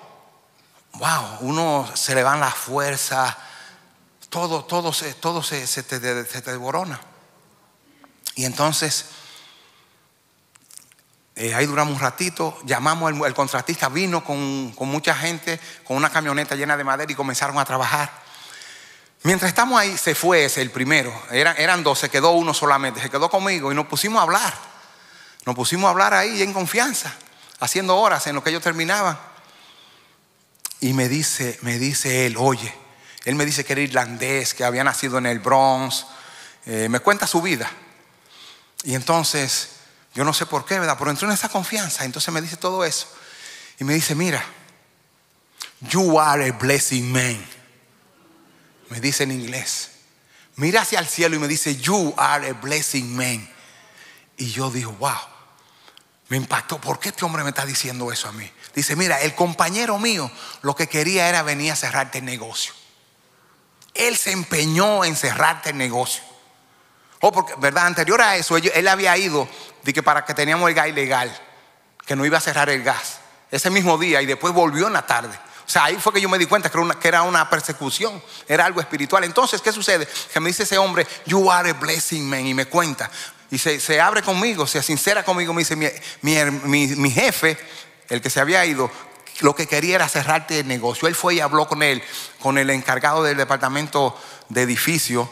wow, uno se le van las fuerzas, todo, todo, se, todo se, se, te, se te devorona. Y entonces eh, ahí duramos un ratito, llamamos, el, contratista vino con, mucha gente, con una camioneta llena de madera y comenzaron a trabajar. Mientras estamos ahí, se fue ese, el primero. Eran, eran dos, se quedó uno solamente, se quedó conmigo y nos pusimos a hablar. Nos pusimos a hablar ahí en confianza, haciendo horas en lo que ellos terminaban. Y me dice, me dice él, oye, él me dice que era irlandés, que había nacido en el Bronx. Eh, me cuenta su vida. Y entonces yo no sé por qué, ¿verdad? Pero entró en esa confianza. Entonces me dice todo eso. Y me dice, mira, you are a blessing man. Me dice en inglés. Mira hacia el cielo y me dice, you are a blessing man. Y yo digo, wow. Me impactó. ¿Por qué este hombre me está diciendo eso a mí? Dice, mira, el compañero mío lo que quería era venir a cerrarte el negocio. Él se empeñó en cerrarte el negocio. Oh, porque, ¿verdad? Anterior a eso, él, había ido de que para que teníamos el gas ilegal, que no iba a cerrar el gas. Ese mismo día y después volvió en la tarde. Sea, ahí fue que yo me di cuenta que era, una, que era una persecución, era algo espiritual. Entonces, ¿qué sucede? Que me dice ese hombre, you are a blessing man, y me cuenta. Y se, abre conmigo, se sincera conmigo, me dice, mi, jefe, el que se había ido, lo que quería era cerrarte el negocio. Él fue y habló con él, con el encargado del departamento de edificio,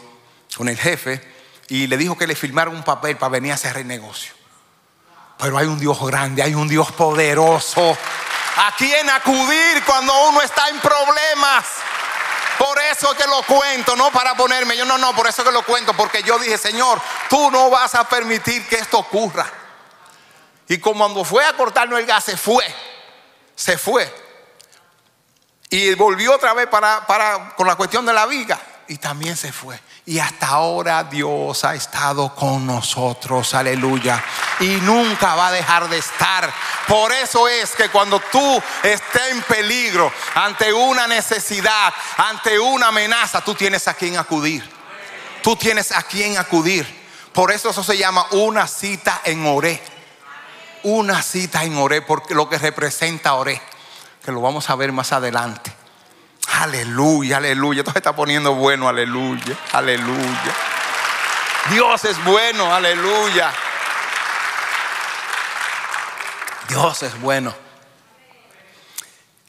con el jefe, y le dijo que le firmaron un papel para venir a cerrar el negocio. Pero hay un Dios grande, hay un Dios poderoso a quien acudir cuando uno está en problemas. Por eso que lo cuento, no para ponerme, yo no, no, por eso que lo cuento, porque yo dije, Señor, tú no vas a permitir que esto ocurra. Y como cuando fue a cortarnos el gas, se fue, se fue. Y volvió otra vez para, para, con la cuestión de la viga y también se fue. Y hasta ahora Dios ha estado con nosotros, aleluya. Y nunca va a dejar de estar. Por eso es que cuando tú estés en peligro, ante una necesidad, ante una amenaza, tú tienes a quien acudir. Tú tienes a quien acudir. Por eso eso se llama una cita en oré. una cita en Oré, porque lo que representa Oré, que lo vamos a ver más adelante. Aleluya, aleluya. Se está poniendo bueno, aleluya, aleluya. Dios es bueno, aleluya. Dios es bueno.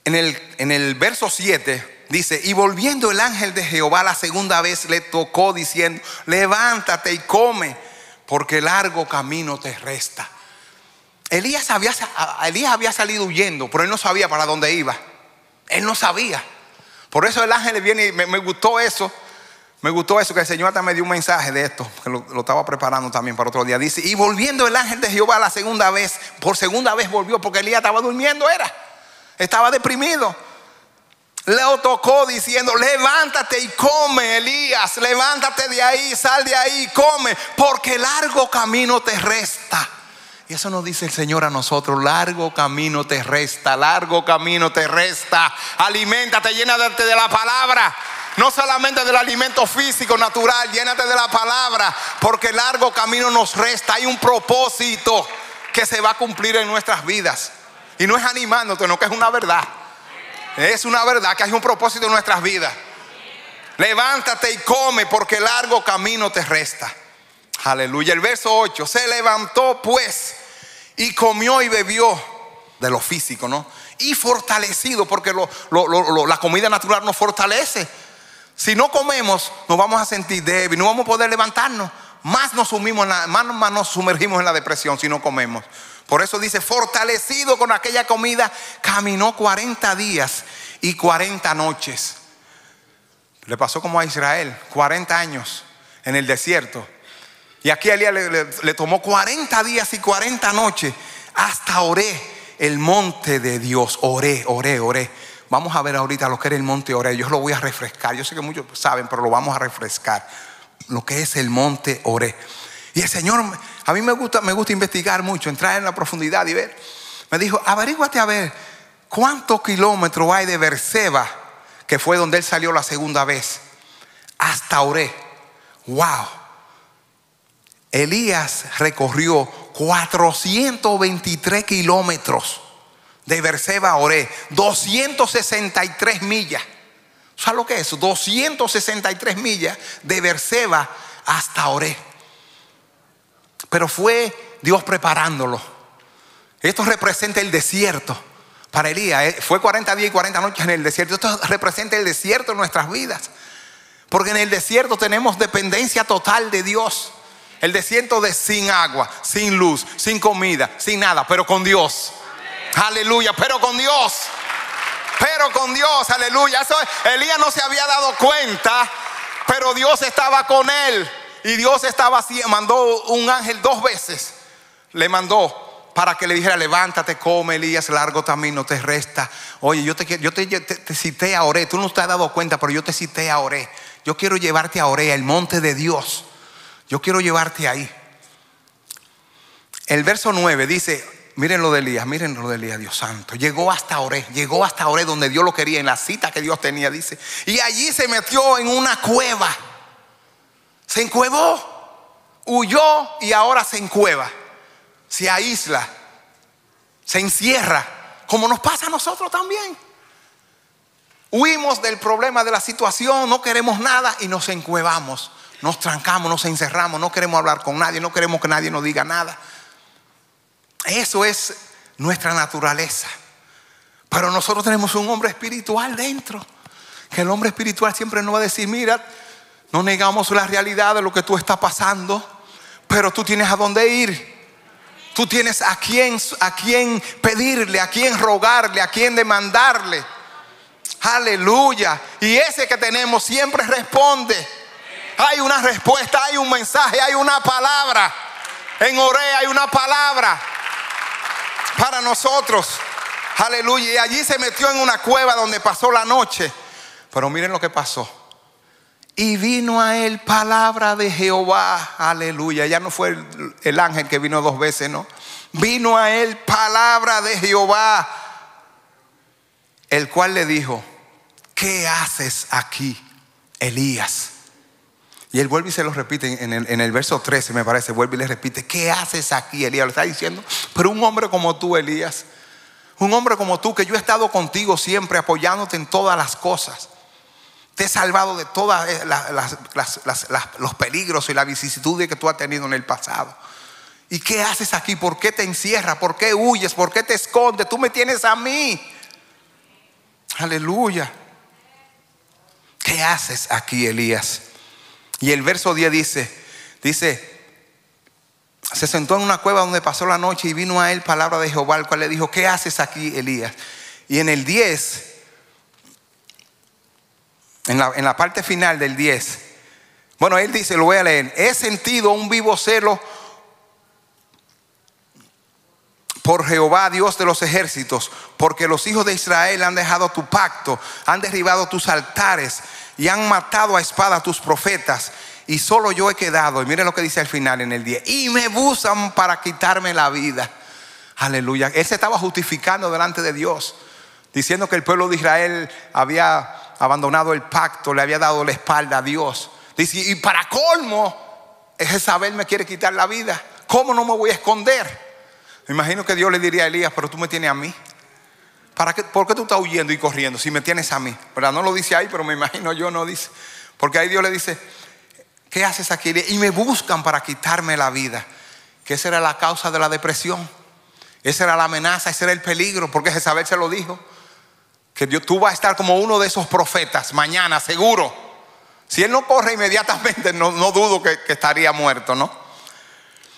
En el, en el verso 7 dice, y volviendo el ángel de Jehová la segunda vez le tocó diciendo, levántate y come, porque largo camino te resta. Elías había, Elías había salido huyendo, pero él no sabía para dónde iba. Él no sabía. Por eso el ángel viene y me, gustó eso. Me gustó eso, que el Señor también me dio un mensaje de esto, que lo, estaba preparando también para otro día. Dice, y volviendo el ángel de Jehová la segunda vez, por segunda vez volvió, porque Elías estaba durmiendo, era. Estaba deprimido. Le tocó diciendo, levántate y come, Elías, levántate de ahí, sal de ahí, come, porque largo camino te resta. Y eso nos dice el Señor a nosotros, largo camino te resta, largo camino te resta. Aliméntate, llénate de la palabra. No solamente del alimento físico, natural, llénate de la palabra, porque largo camino nos resta. Hay un propósito que se va a cumplir en nuestras vidas. Y no es animándote, no que es una verdad. Es una verdad que hay un propósito en nuestras vidas. Levántate y come porque largo camino te resta. Aleluya. El verso 8. Se levantó pues y comió y bebió de lo físico, ¿no? Y fortalecido porque la comida natural nos fortalece. Si no comemos, nos vamos a sentir débiles, no vamos a poder levantarnos. Más nos, sumimos más nos sumergimos en la depresión si no comemos. Por eso dice, fortalecido con aquella comida, caminó 40 días y 40 noches. Le pasó como a Israel, 40 años en el desierto. Y aquí Elías le, tomó 40 días y 40 noches hasta oré el monte de Dios. Oré, oré, oré. Vamos a ver ahorita lo que era el monte Oré. Yo lo voy a refrescar. Yo sé que muchos saben, pero lo vamos a refrescar. Lo que es el monte Oré. Y el Señor, a mí me gusta, me gusta investigar mucho, entrar en la profundidad y ver. Me dijo, averíguate a ver cuántos kilómetros hay de Berseba, que fue donde él salió la segunda vez, hasta Oré. Wow. Elías recorrió 423 kilómetros de Berseba a Oré, 263 millas. ¿Sabes lo que es? 263 millas de Berseba hasta Oré. Pero fue Dios preparándolo. Esto representa el desierto para Elías. Eh, fue 40 días y 40 noches en el desierto. Esto representa el desierto en nuestras vidas. Porque en el desierto tenemos dependencia total de Dios. El desierto de sin agua, sin luz, sin comida, sin nada, pero con Dios. Aleluya, pero con Dios. Pero con Dios, aleluya. Eso, Elías no se había dado cuenta, pero Dios estaba con él. Y Dios estaba así, mandó un ángel dos veces. Le mandó para que le dijera, levántate, come, Elías, largo camino te resta. Oye, yo te, yo te, cité a Oré, tú no te has dado cuenta, pero yo te cité a Oré. Yo quiero llevarte a Oré, el monte de Dios. Yo quiero llevarte ahí. El verso 9 dice, miren lo de Elías, miren lo de Elías, Dios santo. Llegó hasta Oré, llegó hasta Oré donde Dios lo quería, en la cita que Dios tenía, dice. Y allí se metió en una cueva se encuevó, huyó y ahora se encueva, se aísla, se encierra, como nos pasa a nosotros también. Huimos del problema de la situación, no queremos nada y nos encuevamos, nos trancamos, nos encerramos, no queremos hablar con nadie, no queremos que nadie nos diga nada. Eso es nuestra naturaleza. Pero nosotros tenemos un hombre espiritual dentro. Que el hombre espiritual siempre nos va a decir, mira, no negamos la realidad de lo que tú estás pasando, pero tú tienes a dónde ir. Tú tienes a quién, a quién pedirle, a quién rogarle, a quién demandarle. Aleluya. Y ese que tenemos siempre responde. Hay una respuesta, hay un mensaje, hay una palabra. En Oré hay una palabra para nosotros. Aleluya. Y allí se metió en una cueva donde pasó la noche. Pero miren lo que pasó. Y vino a él palabra de Jehová. Aleluya. Ya no fue el, ángel que vino dos veces, ¿no? Vino a él palabra de Jehová. El cual le dijo, ¿qué haces aquí, Elías? Y él vuelve y se lo repite en el, en el verso 13, me parece, vuelve y le repite, ¿qué haces aquí, Elías? Lo está diciendo, pero un hombre como tú, Elías, un hombre como tú, que yo he estado contigo siempre apoyándote en todas las cosas. Te he salvado de todos eh, los peligros y las vicisitudes que tú has tenido en el pasado. ¿Y qué haces aquí? ¿Por qué te encierras? ¿Por qué huyes? ¿Por qué te escondes? Tú me tienes a mí. Aleluya. ¿Qué haces aquí, Elías? Y el verso 10 dice, dice, se sentó en una cueva donde pasó la noche y vino a él palabra de Jehová, el cual le dijo, ¿qué haces aquí, Elías? Y en el 10, en la, en la parte final del 10, bueno, él dice, lo voy a leer, he sentido un vivo celo por Jehová, Dios de los ejércitos, porque los hijos de Israel han dejado tu pacto, han derribado tus altares y han matado a espada a tus profetas. Y solo yo he quedado, y miren lo que dice al final en el día, y me buscan para quitarme la vida. Aleluya. Él se estaba justificando delante de Dios, diciendo que el pueblo de Israel había abandonado el pacto, le había dado la espalda a Dios. Dice, y para colmo, Jezabel me quiere quitar la vida. ¿Cómo no me voy a esconder? Me imagino que Dios le diría a Elías, pero tú me tienes a mí. ¿Para ¿Por qué tú estás huyendo y corriendo si me tienes a mí? ¿Verdad? No lo dice ahí, pero me imagino yo no dice. Porque ahí Dios le dice, ¿qué haces aquí? Y me buscan para quitarme la vida. Que esa era la causa de la depresión. Esa era la amenaza, ese era el peligro, porque Jezabel se lo dijo. Que tú vas a estar como uno de esos profetas mañana, seguro. Si él no corre inmediatamente, no, dudo que estaría muerto, ¿no?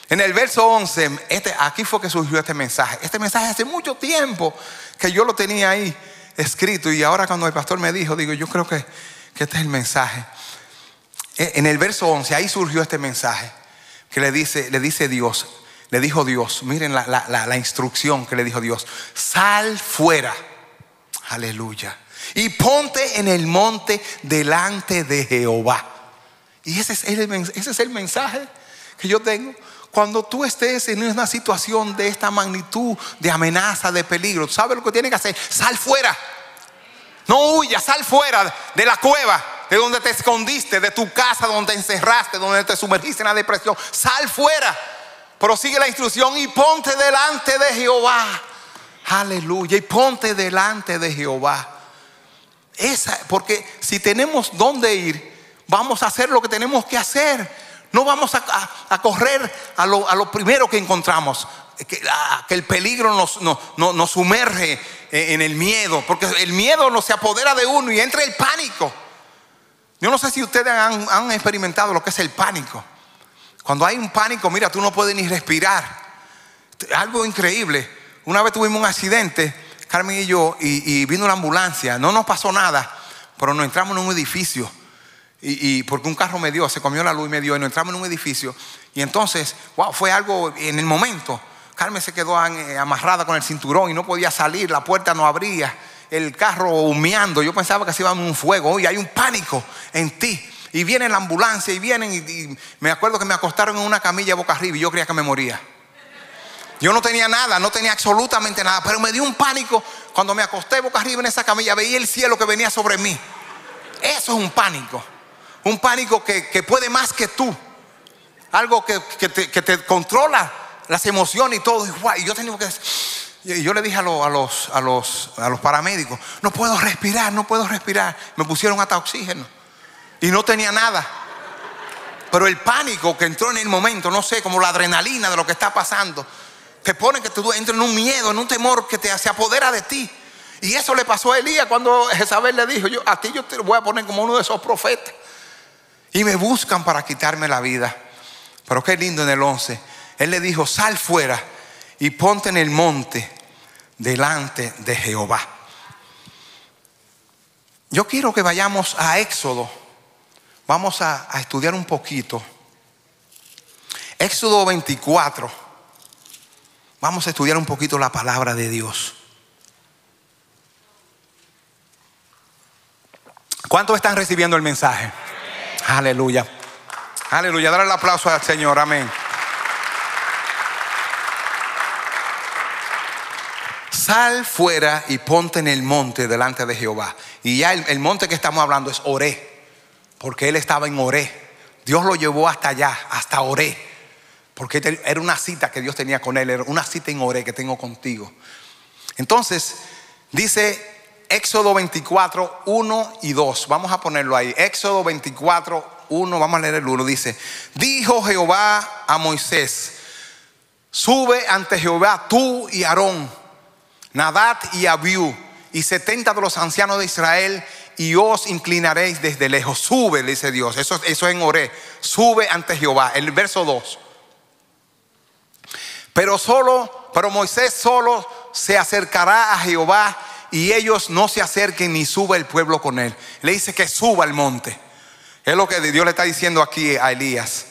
En el verso 11, este, aquí fue que surgió este mensaje. Este mensaje hace mucho tiempo que yo lo tenía ahí escrito y ahora cuando el pastor me dijo, digo, yo creo que, este es el mensaje. E, en el verso 11, ahí surgió este mensaje que le dice, le dice Dios, le dijo Dios, miren la, instrucción que le dijo Dios, sal fuera, aleluya, y ponte en el monte delante de Jehová. Y ese es el mensaje que yo tengo. Cuando tú estés en una situación de esta magnitud, de amenaza, de peligro, ¿sabes lo que tienes que hacer? Sal fuera. No huyas, sal fuera de la cueva, de donde te escondiste, de tu casa, donde te encerraste, donde te sumergiste en la depresión. Sal fuera. Prosigue la instrucción y ponte delante de Jehová. Aleluya. Y ponte delante de Jehová. Esa, porque si tenemos dónde ir, vamos a hacer lo que tenemos que hacer. No vamos a, correr a lo, primero que encontramos. Que, el peligro nos, nos sumerge en el miedo. Porque el miedo no se apodera de uno y entra el pánico. Yo no sé si ustedes han, han experimentado lo que es el pánico. Cuando hay un pánico, mira, tú no puedes ni respirar. Algo increíble. Una vez tuvimos un accidente, Carmen y yo, y, y vino la ambulancia. No nos pasó nada, pero nos entramos en un edificio y, porque un carro me dio, se comió la luz y me dio, y nos entramos en un edificio. Y entonces, wow, fue algo en el momento. Carmen se quedó eh, amarrada con el cinturón y no podía salir, la puerta no abría, el carro humeando. Yo pensaba que se iba a un fuego. y hay un pánico en ti. Y viene la ambulancia y vienen. Y, me acuerdo que me acostaron en una camilla boca arriba y yo creía que me moría. Yo no tenía nada, no tenía absolutamente nada, pero me dio un pánico cuando me acosté boca arriba en esa camilla. Veía el cielo que venía sobre mí. Eso es un pánico. Un pánico que, puede más que tú. Algo que, te, controla las emociones y todo. Y yo tengo que... yo le dije a, los, paramédicos, no puedo respirar, no puedo respirar. Me pusieron hasta oxígeno. Y no tenía nada. Pero el pánico que entró en el momento, no sé, como la adrenalina de lo que está pasando, te pone que tú entres en un miedo, en un temor que te se apodera de ti. Y eso le pasó a Elías cuando Jezabel le dijo, a ti yo te voy a poner como uno de esos profetas y me buscan para quitarme la vida. Pero qué lindo en el 11. Él le dijo, sal fuera y ponte en el monte delante de Jehová. Yo quiero que vayamos a Éxodo. Vamos a, estudiar un poquito. Éxodo 24. Vamos a estudiar un poquito la palabra de Dios. ¿Cuántos están recibiendo el mensaje? Aleluya. Aleluya. Dale el aplauso al Señor. Amén. Sal fuera y ponte en el monte delante de Jehová. Y ya el, monte que estamos hablando es Oré. Porque él estaba en Oré. Dios lo llevó hasta allá, hasta Oré, porque era una cita que Dios tenía con él, era una cita en Oré que tengo contigo. Entonces, dice Éxodo 24, 1 y 2. Vamos a ponerlo ahí. Éxodo 24, 1, vamos a leer el 1. Dice, dijo Jehová a Moisés, sube ante Jehová tú y Aarón, Nadat y Abiú, y setenta de los ancianos de Israel, y os inclinaréis desde lejos. Sube, dice Dios. Eso, eso en Oré. Sube ante Jehová. El verso 2. Pero solo, pero Moisés solo se acercará a Jehová y ellos no se acerquen ni suba el pueblo con él. Le dice que suba al monte. Es lo que Dios le está diciendo aquí a Elías.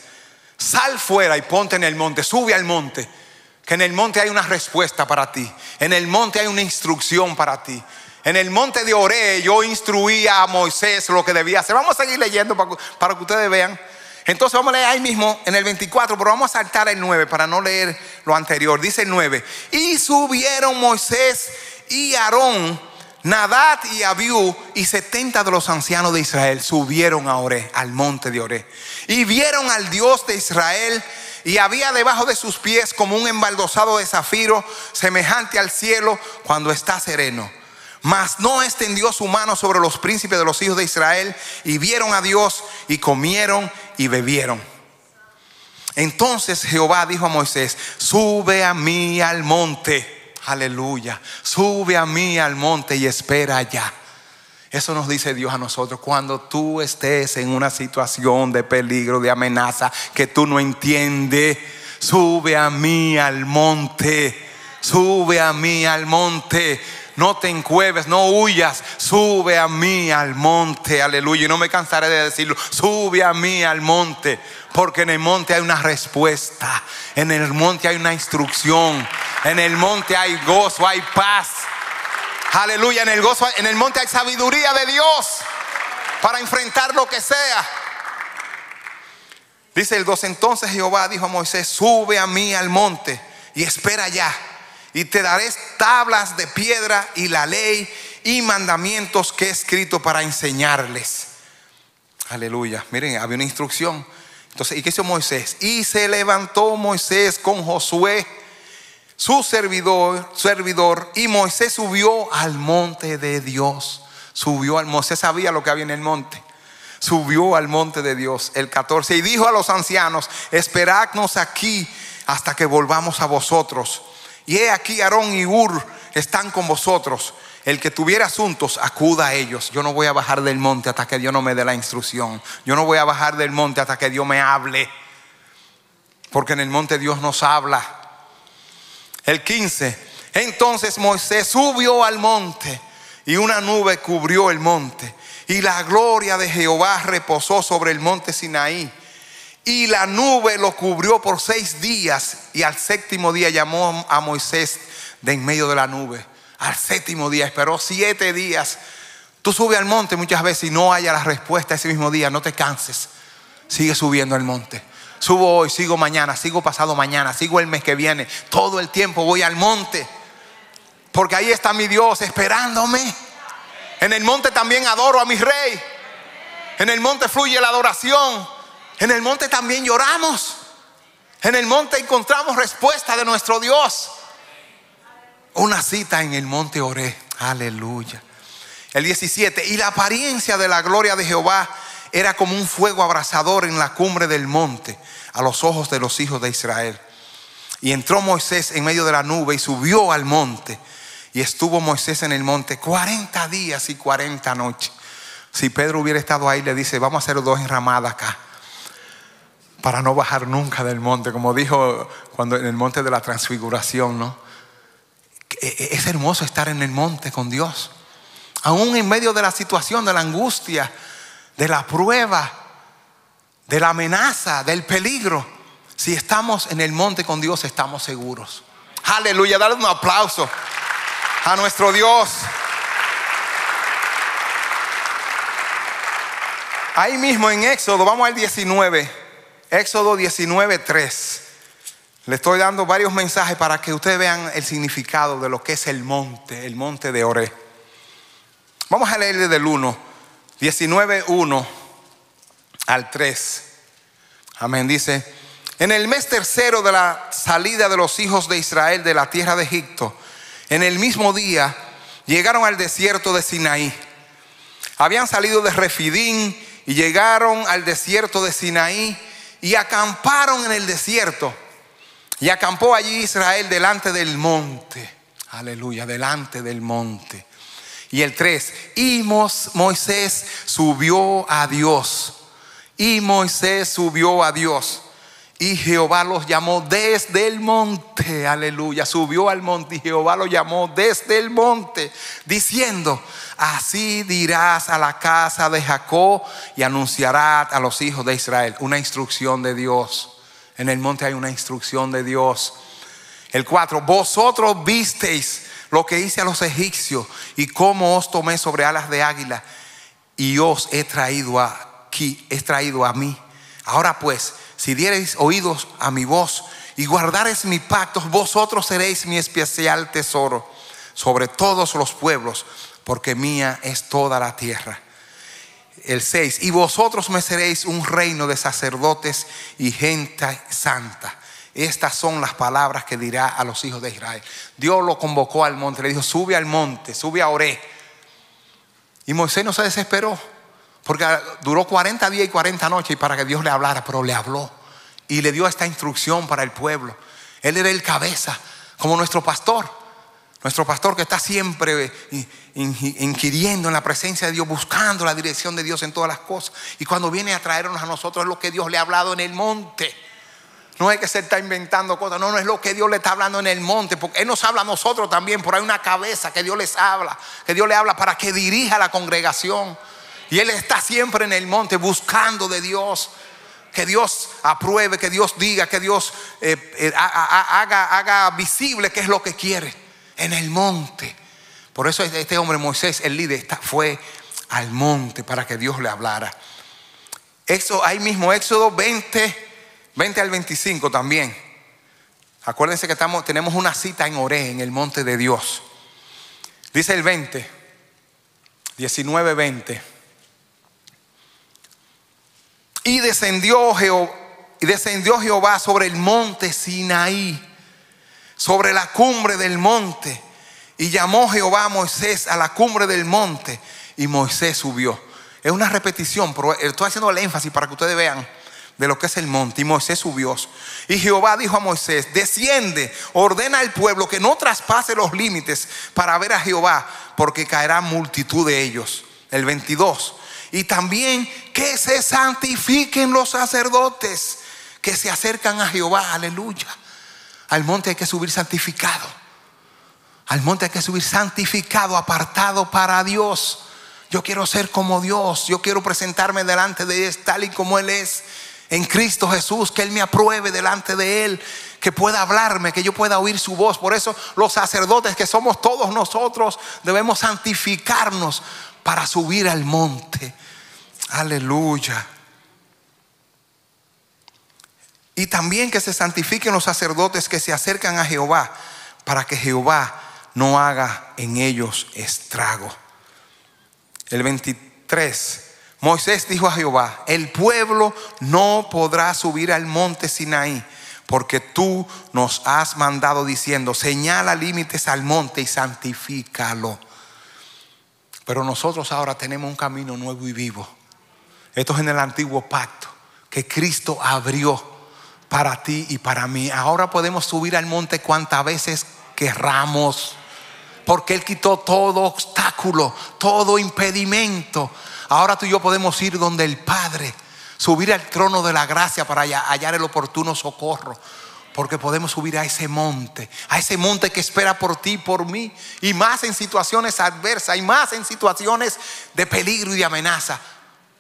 Sal fuera y ponte en el monte, sube al monte. Que en el monte hay una respuesta para ti. En el monte hay una instrucción para ti. En el monte de Oré yo instruía a Moisés lo que debía hacer. Vamos a seguir leyendo para, para que ustedes vean. Entonces vamos a leer ahí mismo en el 24, pero vamos a saltar el 9 para no leer lo anterior. Dice el 9. Y subieron Moisés y Aarón, Nadat y Abiú y setenta de los ancianos de Israel subieron a Oré, al monte de Oré, y vieron al Dios de Israel y había debajo de sus pies como un embaldosado de zafiro semejante al cielo cuando está sereno. Mas no extendió su mano sobre los príncipes de los hijos de Israel y vieron a Dios y comieron y bebieron. Entonces Jehová dijo a Moisés, sube a mí al monte Aleluya. Sube a mí al monte y espera allá. Eso nos dice Dios a nosotros. Cuando tú estés en una situación de peligro, de amenaza, que tú no entiendes, sube a mí al monte. Sube a mí al monte. No te encueves, no huyas. Sube a mí al monte. Aleluya. Y no me cansaré de decirlo. Sube a mí al monte. Porque en el monte hay una respuesta. En el monte hay una instrucción. En el monte hay gozo, hay paz. Aleluya. En el gozo, en el monte hay sabiduría de Dios para enfrentar lo que sea. Dice el 2, entonces Jehová dijo a Moisés, sube a mí al monte y espera allá. Y te daré tablas de piedra y la ley y mandamientos que he escrito para enseñarles. Aleluya. Miren, había una instrucción. Entonces, ¿y qué hizo Moisés? Y se levantó Moisés con Josué, su servidor, servidor, y Moisés subió al monte de Dios. Subió al Moisés sabía lo que había en el monte. Subió al monte de Dios, el 14, y dijo a los ancianos: Esperadnos aquí hasta que volvamos a vosotros. Y he aquí Aarón y Ur están con vosotros. El que tuviera asuntos, acuda a ellos. Yo no voy a bajar del monte hasta que Dios no me dé la instrucción. Yo no voy a bajar del monte hasta que Dios me hable. Porque en el monte Dios nos habla. El 15. Entonces Moisés subió al monte y una nube cubrió el monte. Y la gloria de Jehová reposó sobre el monte Sinaí. Y la nube lo cubrió por seis días. Y al séptimo día llamó a Moisés de en medio de la nube al séptimo día, esperó siete días. Tú subes al monte muchas veces y no haya la respuesta ese mismo día, no te canses. Sigue subiendo al monte. Subo hoy, sigo mañana, sigo pasado mañana, sigo el mes que viene. Todo el tiempo voy al monte. Porque ahí está mi Dios esperándome. En el monte también adoro a mi rey. En el monte fluye la adoración. En el monte también lloramos. En el monte encontramos respuesta de nuestro Dios una cita en el monte Oré. Aleluya. El 17. Y la apariencia de la gloria de Jehová era como un fuego abrasador en la cumbre del monte a los ojos de los hijos de Israel. Y entró Moisés en medio de la nube y subió al monte. Y estuvo Moisés en el monte 40 días y 40 noches. Si Pedro hubiera estado ahí, le dice, vamos a hacer dos enramadas acá. Para no bajar nunca del monte, como dijo cuando en el monte de la transfiguración, ¿no? E, e, es hermoso estar en el monte con Dios. Aún en medio de la situación, de la angustia, de la prueba, de la amenaza, del peligro. Si estamos en el monte con Dios, estamos seguros. Aleluya, dale un aplauso a nuestro Dios. Ahí mismo en Éxodo, vamos al 19. Éxodo 19, 3. Le estoy dando varios mensajes para que ustedes vean el significado de lo que es el monte, el monte de Oré. Vamos a leer desde el 1, 19, 1 al 3. Amén. Dice, en el mes tercero de la salida de los hijos de Israel de la tierra de Egipto, en el mismo día llegaron al desierto de Sinaí. Habían salido de Refidín y llegaron al desierto de Sinaí y acamparon en el desierto. Y acampó allí Israel delante del monte. Aleluya, delante del monte. Y el 3, y Moisés subió a Dios. Y Moisés subió a Dios. Y Jehová los llamó desde el monte, aleluya, subió al monte y Jehová los llamó desde el monte, diciendo, así dirás a la casa de Jacob y anunciarás a los hijos de Israel una instrucción de Dios. En el monte hay una instrucción de Dios. El 4, vosotros visteis lo que hice a los egipcios y cómo os tomé sobre alas de águila y os he traído aquí, he traído a mí. Ahora pues, si diereis oídos a mi voz y guardareis mi pacto, vosotros seréis mi especial tesoro sobre todos los pueblos, porque mía es toda la tierra. El 6, y vosotros me seréis un reino de sacerdotes y gente santa. Estas son las palabras que dirá a los hijos de Israel. Dios lo convocó al monte, le dijo, sube al monte, sube a Oré. Y Moisés no se desesperó. Porque duró 40 días y 40 noches para que Dios le hablara, pero le habló y le dio esta instrucción para el pueblo. Él era el cabeza, como nuestro pastor. Nuestro pastor que está siempre inquiriendo en la presencia de Dios, buscando la dirección de Dios en todas las cosas. Y cuando viene a traernos a nosotros es lo que Dios le ha hablado en el monte. No es que se está inventando cosas, no, no es lo que Dios le está hablando en el monte, porque Él nos habla a nosotros también, por hay una cabeza que Dios les habla, que Dios le habla para que dirija la congregación. Y Él está siempre en el monte buscando de Dios. Que Dios apruebe, que Dios diga, que Dios eh, eh, haga, haga visible qué es lo que quiere en el monte. Por eso este hombre Moisés, el líder, fue al monte para que Dios le hablara. Eso ahí mismo, Éxodo 20, 20 al 25 también. Acuérdense que estamos, tenemos una cita en Oré, en el monte de Dios. Dice el 20, 19, 20. Y descendió, Jehová, y descendió Jehová sobre el monte Sinaí, sobre la cumbre del monte. Y llamó Jehová a Moisés a la cumbre del monte. Y Moisés subió. Es una repetición, pero estoy haciendo el énfasis para que ustedes vean de lo que es el monte. Y Moisés subió. Y Jehová dijo a Moisés, desciende, ordena al pueblo que no traspase los límites para ver a Jehová, porque caerá multitud de ellos. El 22 y también que se santifiquen los sacerdotes que se acercan a Jehová, aleluya. Al monte hay que subir santificado. Al monte hay que subir santificado, apartado para Dios. Yo quiero ser como Dios. Yo quiero presentarme delante de Él tal y como Él es. En Cristo Jesús, que Él me apruebe delante de Él, que pueda hablarme, que yo pueda oír su voz. Por eso los sacerdotes que somos todos nosotros debemos santificarnos para subir al monte. Aleluya. Y también que se santifiquen los sacerdotes que se acercan a Jehová, para que Jehová no haga en ellos estrago. El 23. Moisés dijo a Jehová, el pueblo no podrá subir al monte Sinaí, porque tú nos has mandado diciendo, señala límites al monte y santifícalo. Pero nosotros ahora tenemos un camino nuevo y vivo. Esto es en el antiguo pacto que Cristo abrió para ti y para mí. Ahora podemos subir al monte cuantas veces querramos. Porque Él quitó todo obstáculo, todo impedimento. Ahora tú y yo podemos ir donde el Padre, subir al trono de la gracia para hallar el oportuno socorro. Porque podemos subir a ese monte, a ese monte que espera por ti por mí. Y más en situaciones adversas, y más en situaciones de peligro y de amenaza.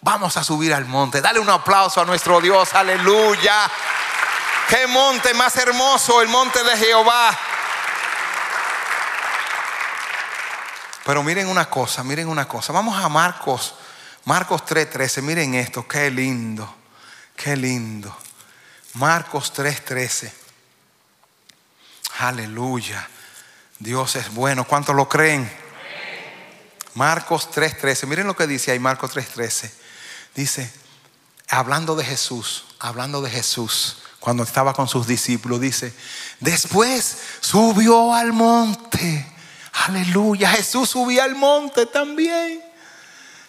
Vamos a subir al monte. Dale un aplauso a nuestro Dios. Aleluya. Qué monte más hermoso, el monte de Jehová. Pero miren una cosa, miren una cosa. Vamos a Marcos, Marcos 3:13. Miren esto, qué lindo, qué lindo. Marcos 3:13. Aleluya. Dios es bueno. ¿Cuántos lo creen? Marcos 3:13. Miren lo que dice ahí Marcos 3:13. Dice, hablando de Jesús, hablando de Jesús, cuando estaba con sus discípulos, dice, después subió al monte. Aleluya, Jesús subía al monte también.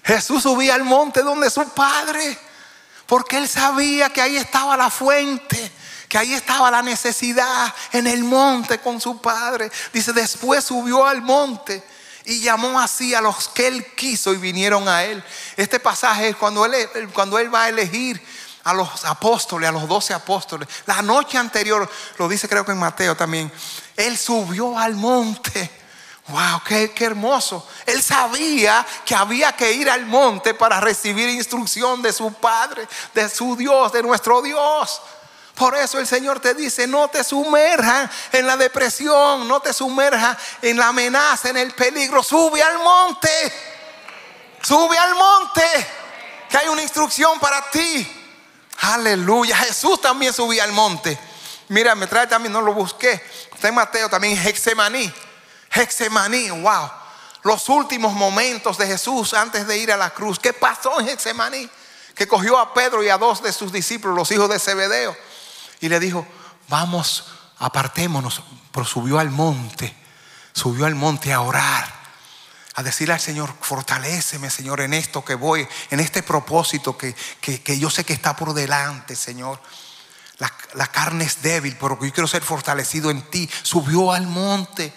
Jesús subía al monte donde su padre, porque él sabía que ahí estaba la fuente, que ahí estaba la necesidad en el monte con su padre. Dice, después subió al monte y llamó así a los que él quiso y vinieron a él. Este pasaje es cuando él, cuando él va a elegir a los apóstoles, a los doce apóstoles. La noche anterior, lo dice creo que en Mateo también, él subió al monte. Wow, qué, qué, hermoso. Él sabía que había que ir al monte para recibir instrucción de su Padre, de su Dios, de nuestro Dios. Por eso el Señor te dice, no te sumerja en la depresión, no te sumerja en la amenaza, en el peligro. Sube al monte, sube al monte, que hay una instrucción para ti. Aleluya, Jesús también subía al monte. Mira, me trae también, no lo busqué. Está en Mateo también, Hexemaní. Hexemaní, wow. Los últimos momentos de Jesús antes de ir a la cruz. ¿Qué pasó en Hexemaní? Que cogió a Pedro y a dos de sus discípulos, los hijos de Zebedeo y le dijo, vamos, apartémonos. Pero subió al monte, subió al monte a orar, a decirle al Señor, fortaléceme, Señor, en esto que voy, en este propósito que, yo sé que está por delante, Señor. La, la, carne es débil, pero yo quiero ser fortalecido en ti. Subió al monte,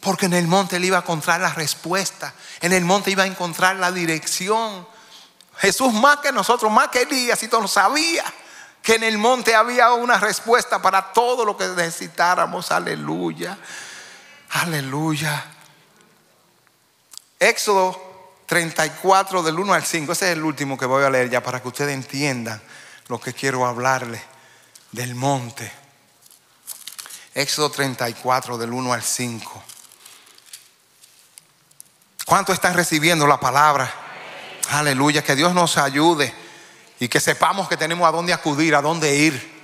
porque en el monte él iba a encontrar la respuesta, en el monte iba a encontrar la dirección. Jesús más que nosotros, más que Elías, y todo lo sabía que en el monte había una respuesta para todo lo que necesitáramos. Aleluya. Aleluya. Éxodo 34 del 1 al 5. Ese es el último que voy a leer ya para que ustedes entiendan lo que quiero hablarles del monte. Éxodo 34 del 1 al 5. ¿Cuánto están recibiendo la palabra? Aleluya, que Dios nos ayude y que sepamos que tenemos a dónde acudir, a dónde ir.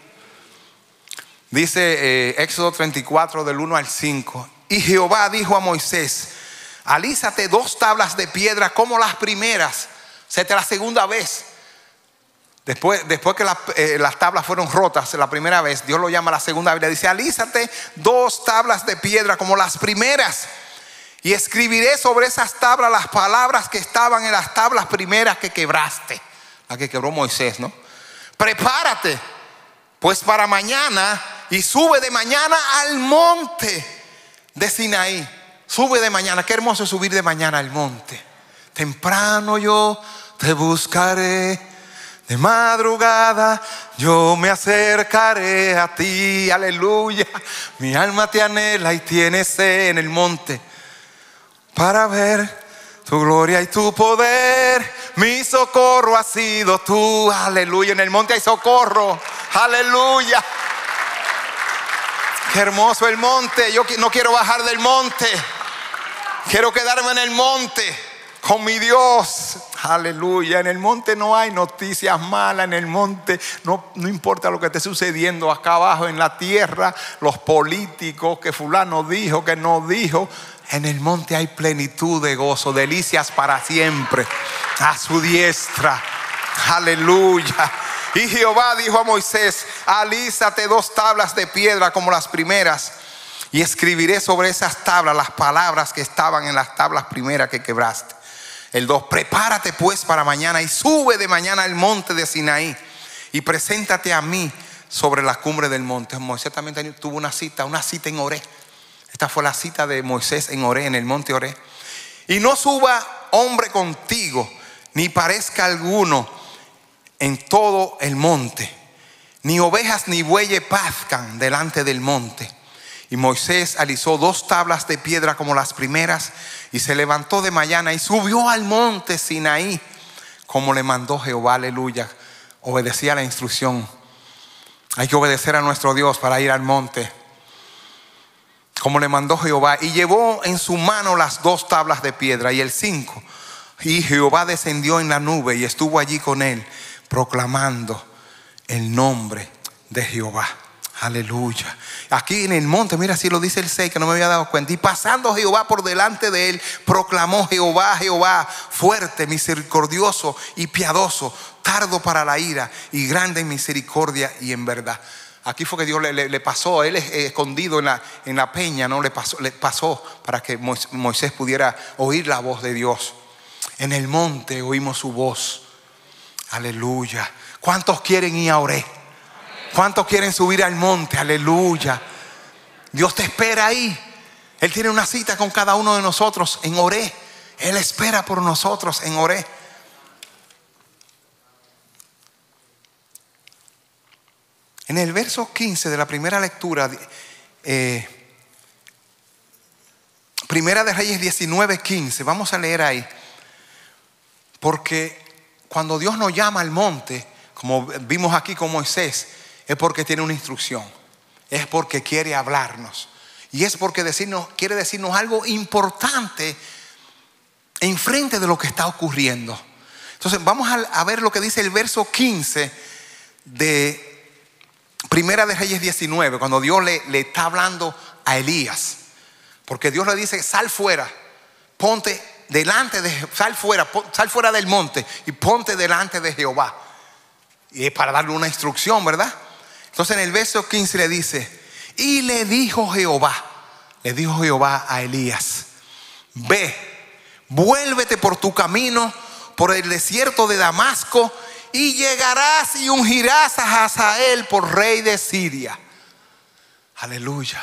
Dice eh, Éxodo 34 del 1 al 5. Y Jehová dijo a Moisés, alízate dos tablas de piedra como las primeras. Sete la segunda vez. Después, después que eh, las tablas fueron rotas la primera vez, Dios lo llama la segunda vez. Dice, alízate dos tablas de piedra como las primeras. Y escribiré sobre esas tablas las palabras que estaban en las tablas primeras que quebraste que quebró Moisés, ¿no? Prepárate, pues para mañana y sube de mañana al monte de Sinaí. Sube de mañana, qué hermoso subir de mañana al monte. Temprano yo te buscaré. De madrugada yo me acercaré a ti, aleluya. Mi alma te anhela y tiene sed en el monte para ver tu gloria y tu poder mi socorro ha sido tú. Aleluya. En el monte hay socorro. Aleluya. Qué hermoso el monte. Yo no quiero bajar del monte. Quiero quedarme en el monte con mi Dios. Aleluya. En el monte no hay noticias malas. En el monte no, no importa lo que esté sucediendo acá abajo en la tierra. Los políticos, que fulano dijo, que no dijo. En el monte hay plenitud de gozo, delicias para siempre. A su diestra. Aleluya. Y Jehová dijo a Moisés, alízate dos tablas de piedra como las primeras y escribiré sobre esas tablas las palabras que estaban en las tablas primeras que quebraste. El 2, prepárate pues para mañana y sube de mañana al monte de Sinaí y preséntate a mí sobre la cumbre del monte. Moisés también tuvo una cita, una cita en Oré. Esta fue la cita de Moisés en Oré, en el monte Oré. Y no suba hombre contigo, ni parezca alguno en todo el monte, ni ovejas ni bueyes pazcan delante del monte. Y Moisés alisó dos tablas de piedra como las primeras y se levantó de mañana y subió al monte Sinaí, como le mandó Jehová, aleluya. Obedecía la instrucción. Hay que obedecer a nuestro Dios para ir al monte como le mandó Jehová, y llevó en su mano las dos tablas de piedra y el cinco. Y Jehová descendió en la nube y estuvo allí con él, proclamando el nombre de Jehová. Aleluya. Aquí en el monte, mira, si lo dice el 6, que no me había dado cuenta. Y pasando Jehová por delante de él, proclamó Jehová, Jehová, fuerte, misericordioso y piadoso, tardo para la ira y grande en misericordia y en verdad. Aquí fue que Dios le, pasó, él es escondido en la, en la peña, ¿no? Le pasó, le pasó para que Moisés pudiera oír la voz de Dios. En el monte oímos su voz. Aleluya. ¿Cuántos quieren ir a Oré? ¿Cuántos quieren subir al monte? Aleluya. Dios te espera ahí. Él tiene una cita con cada uno de nosotros en Oré. Él espera por nosotros en Oré. En el verso 15 de la primera lectura, eh, Primera de Reyes 19, 15, vamos a leer ahí. Porque cuando Dios nos llama al monte, como vimos aquí con Moisés, es porque tiene una instrucción, es porque quiere hablarnos y es porque decirnos, quiere decirnos algo importante en frente de lo que está ocurriendo. Entonces vamos a, ver lo que dice el verso 15 de Primera de Reyes 19, cuando Dios le, está hablando a Elías. Porque Dios le dice, sal fuera, ponte delante de, sal fuera, sal fuera del monte y ponte delante de Jehová. Y es para darle una instrucción, ¿verdad? Entonces en el verso 15 le dice, y le dijo Jehová, le dijo Jehová a Elías, ve, vuélvete por tu camino, por el desierto de Damasco, y llegarás y ungirás a Hazael por rey de Siria. Aleluya.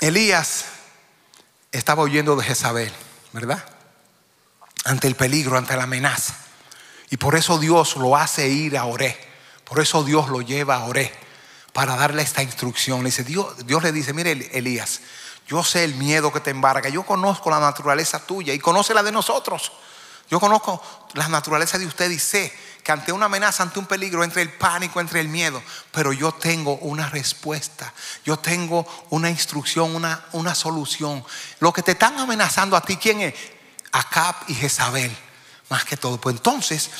Elías estaba huyendo de Jezabel, ¿verdad? Ante el peligro, ante la amenaza. Y por eso Dios lo hace ir a Oré. Por eso Dios lo lleva a Oré para darle esta instrucción. Le dice, Dios, Dios le dice, mire Elías, yo sé el miedo que te embarga, yo conozco la naturaleza tuya y conoce la de nosotros. Yo conozco la naturaleza de usted y sé que ante una amenaza, ante un peligro, entre el pánico, entre el miedo, pero yo tengo una respuesta, yo tengo una instrucción, una, una solución. Lo que te están amenazando a ti, ¿quién es? Acab y Jezabel, más que todo. Pues entonces,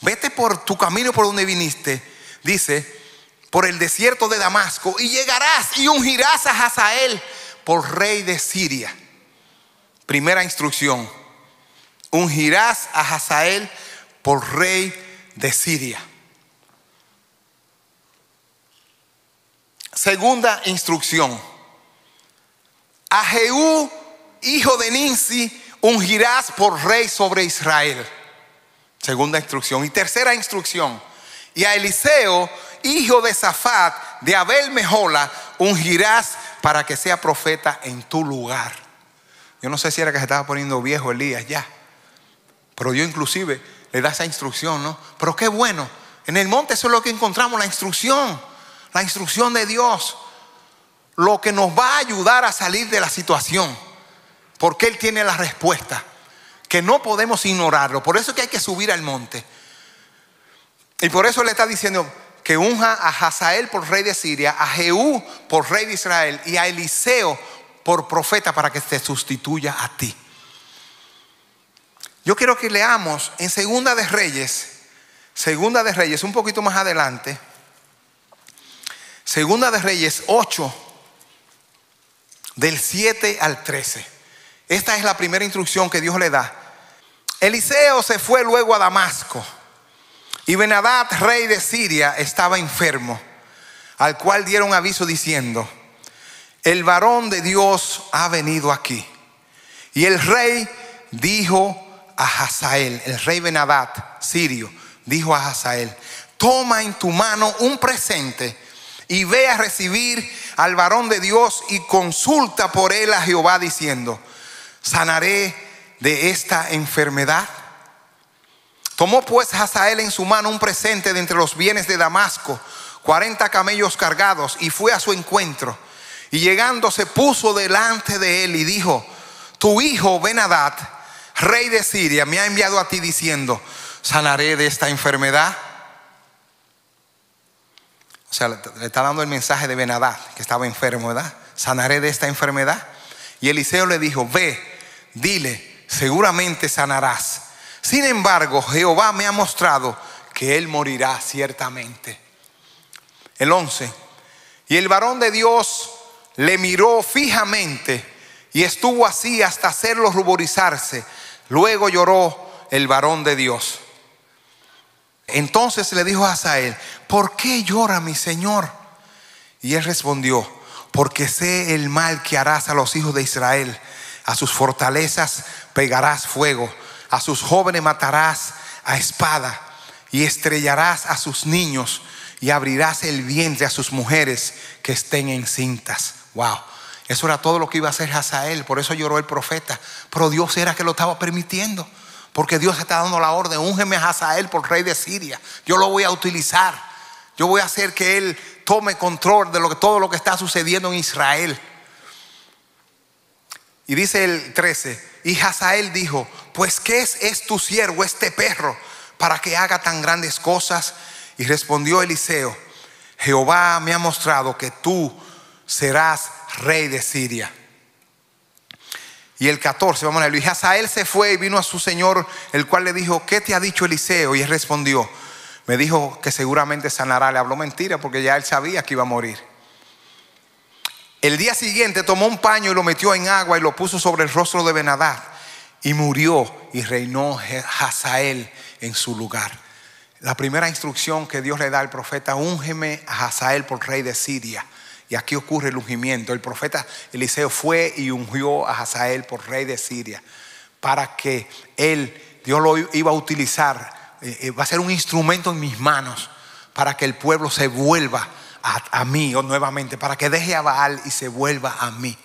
vete por tu camino por donde viniste, dice, por el desierto de Damasco, y llegarás y ungirás a Hazael por rey de Siria. Primera instrucción, ungirás a Hazael por rey de Siria. Segunda instrucción, a Jehú, hijo de Ninsi, ungirás por rey sobre Israel. Segunda instrucción. Y tercera instrucción. Y a Eliseo, hijo de Zafat, de Abel Mejola, ungirás para que sea profeta en tu lugar. Yo no sé si era que se estaba poniendo viejo Elías ya. Pero yo inclusive le da esa instrucción, ¿no? Pero qué bueno. En el monte eso es lo que encontramos, la instrucción. La instrucción de Dios. Lo que nos va a ayudar a salir de la situación. Porque Él tiene la respuesta que no podemos ignorarlo. Por eso es que hay que subir al monte. Y por eso le está diciendo que unja a Hazael por rey de Siria, a Jehú por rey de Israel y a Eliseo por profeta para que te sustituya a ti. Yo quiero que leamos en Segunda de Reyes, Segunda de Reyes, un poquito más adelante, Segunda de Reyes 8, del 7 al 13. Esta es la primera instrucción que Dios le da Eliseo se fue luego a Damasco y Benadad, rey de Siria, estaba enfermo, al cual dieron aviso diciendo, el varón de Dios ha venido aquí. Y el rey dijo a Hazael, el rey Benadad, sirio, dijo a Hazael, toma en tu mano un presente y ve a recibir al varón de Dios y consulta por él a Jehová diciendo, sanaré de esta enfermedad? Tomó pues Hazael en su mano un presente de entre los bienes de Damasco, cuarenta camellos cargados, y fue a su encuentro. Y llegando se puso delante de él y dijo, tu hijo Benadad, rey de Siria, me ha enviado a ti diciendo, sanaré de esta enfermedad. O sea, le está dando el mensaje de Benadad, que estaba enfermo, ¿verdad? Sanaré de esta enfermedad. Y Eliseo le dijo, ve, dile, seguramente sanarás. Sin embargo, Jehová me ha mostrado que él morirá ciertamente. El 11. Y el varón de Dios le miró fijamente y estuvo así hasta hacerlo ruborizarse. Luego lloró el varón de Dios. Entonces le dijo a Asael, ¿por qué llora mi señor? Y él respondió, porque sé el mal que harás a los hijos de Israel. A sus fortalezas pegarás fuego, a sus jóvenes matarás a espada y estrellarás a sus niños y abrirás el vientre a sus mujeres que estén encintas. Wow. Eso era todo lo que iba a hacer Hazael. Por eso lloró el profeta. Pero Dios era que lo estaba permitiendo. Porque Dios está dando la orden. Úngeme a Hazael por rey de Siria. Yo lo voy a utilizar. Yo voy a hacer que él tome control de todo lo que está sucediendo en Israel. Y dice el 13. Y Hazael dijo: Pues, ¿qué es, es tu siervo, este perro, para que haga tan grandes cosas? Y respondió Eliseo, Jehová me ha mostrado que tú serás rey de Siria. Y el 14, vamos a leer. Y Hazael se fue y vino a su señor, el cual le dijo, ¿qué te ha dicho Eliseo? Y él respondió, me dijo que seguramente sanará. Le habló mentira porque ya él sabía que iba a morir. El día siguiente tomó un paño y lo metió en agua y lo puso sobre el rostro de Benadad. Y murió y reinó Hazael en su lugar. La primera instrucción que Dios le da al profeta, úngeme a Hazael por rey de Siria. Y aquí ocurre el ungimiento. El profeta Eliseo fue y ungió a Hazael por rey de Siria para que él, Dios lo iba a utilizar, eh, eh, va a ser un instrumento en mis manos para que el pueblo se vuelva a, a mí o nuevamente, para que deje a Baal y se vuelva a mí.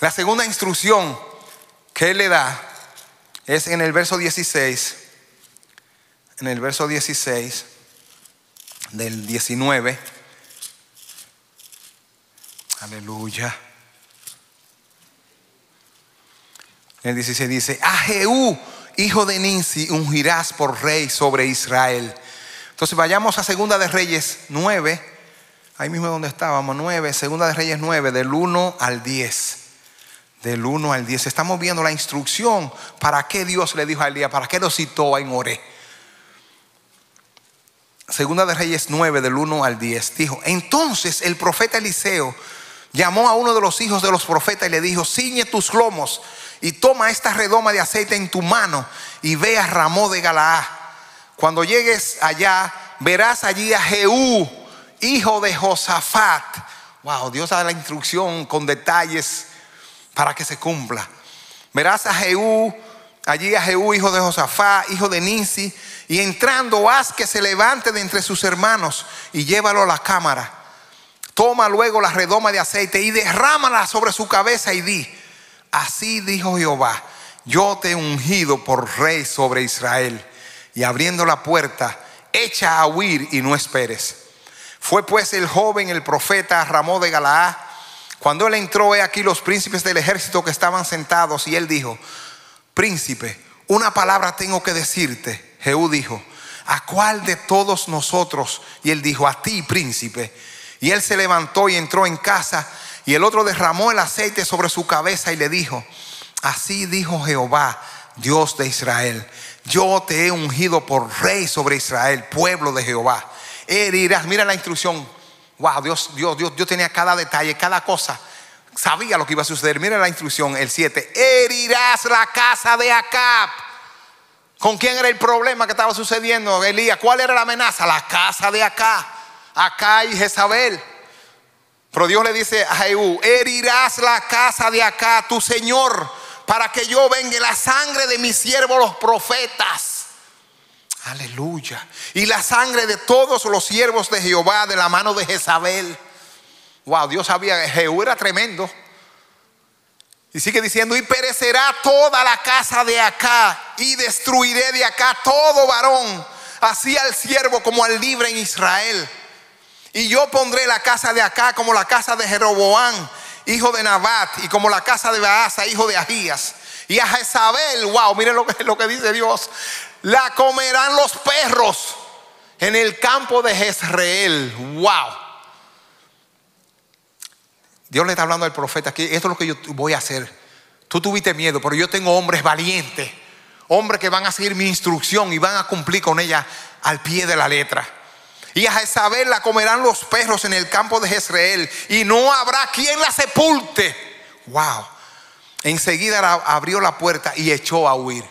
La segunda instrucción que él le da es en el verso 16 en el verso 16 del 19. Aleluya. El 16 dice, a Jehú, hijo de Ninsi, ungirás por rey sobre Israel. Entonces vayamos a Segunda de Reyes 9, ahí mismo donde estábamos, 9, Segunda de Reyes 9, del 1 al 10. Del 1 al 10. Estamos viendo la instrucción para qué Dios le dijo a Elías, para qué lo citó en Oré. Segunda de Reyes 9, del 1 al 10, dijo, entonces el profeta Eliseo llamó a uno de los hijos de los profetas y le dijo, ciñe tus lomos y toma esta redoma de aceite en tu mano y ve a Ramón de Galaá. Cuando llegues allá, verás allí a Jehú, hijo de Josafat. Wow, Dios da la instrucción con detalles para que se cumpla. Verás a Jehú, allí a Jehú, hijo de Josafat, hijo de Nisi y entrando, haz que se levante de entre sus hermanos y llévalo a la cámara. Toma luego la redoma de aceite y derrámala sobre su cabeza y di, así dijo Jehová, yo te he ungido por rey sobre Israel. Y abriendo la puerta, echa a huir y no esperes. Fue pues el joven, el profeta Ramón de Galaá. Cuando él entró, he aquí los príncipes del ejército que estaban sentados y él dijo, príncipe, una palabra tengo que decirte. Jehú dijo, ¿a cuál de todos nosotros? Y él dijo, a ti, príncipe. Y él se levantó y entró en casa. Y el otro derramó el aceite sobre su cabeza y le dijo, así dijo Jehová, Dios de Israel, yo te he ungido por rey sobre Israel, pueblo de Jehová. Herirás, mira la instrucción. Wow, Dios, Dios, Dios, Dios tenía cada detalle, cada cosa. Sabía lo que iba a suceder. Mira la instrucción, el 7. Herirás la casa de Acab ¿Con quién era el problema que estaba sucediendo, Elías? ¿Cuál era la amenaza? La casa de acá, acá y Jezabel. Pero Dios le dice a Jehú, herirás la casa de acá, tu Señor, para que yo venga la sangre de mis siervos los profetas. Aleluya. Y la sangre de todos los siervos de Jehová de la mano de Jezabel. Wow, Dios sabía que Jehú era tremendo. Y sigue diciendo, y perecerá toda la casa de acá, y destruiré de acá todo varón, así al siervo como al libre en Israel. Y yo pondré la casa de acá como la casa de Jeroboam, hijo de Nabat, y como la casa de Baasa, hijo de Ahías. Y a Jezabel, wow, miren lo que, lo que dice Dios, la comerán los perros en el campo de Jezreel. Wow. Dios le está hablando al profeta que esto es lo que yo voy a hacer. Tú tuviste miedo, pero yo tengo hombres valientes, hombres que van a seguir mi instrucción y van a cumplir con ella al pie de la letra. Y a Jezabel la comerán los perros en el campo de Jezreel. Y no habrá quien la sepulte. Wow. Enseguida abrió la puerta y echó a huir.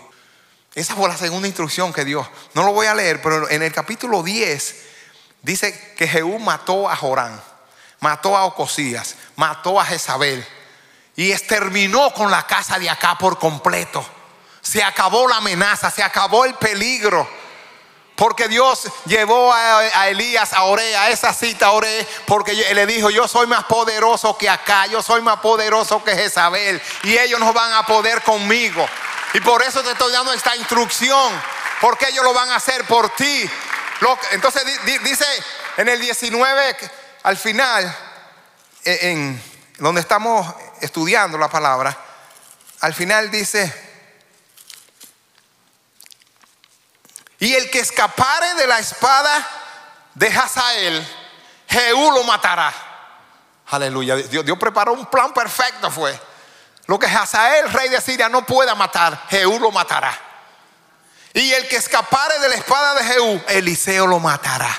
Esa fue la segunda instrucción que dio. No lo voy a leer, pero en el capítulo 10 dice que Jehú mató a Jorán, mató a Ocosías, mató a Jezabel y exterminó con la casa de acá por completo. Se acabó la amenaza, se acabó el peligro. Porque Dios llevó a, Elías a Oré, a esa cita a Oré, porque le dijo, yo soy más poderoso que acá, yo soy más poderoso que Jezabel, y ellos no van a poder conmigo. Y por eso te estoy dando esta instrucción, porque ellos lo van a hacer por ti. Entonces dice en el 19, al final, e, en donde estamos estudiando la palabra, al final dice, y el que escapare de la espada de Hazael, Jehú lo matará. Aleluya. Dios, preparó un plan perfecto, fue. Lo que Hazael, rey de Siria, no pueda matar, Jehú lo matará. Y el que escapare de la espada de Jehú, Eliseo lo matará.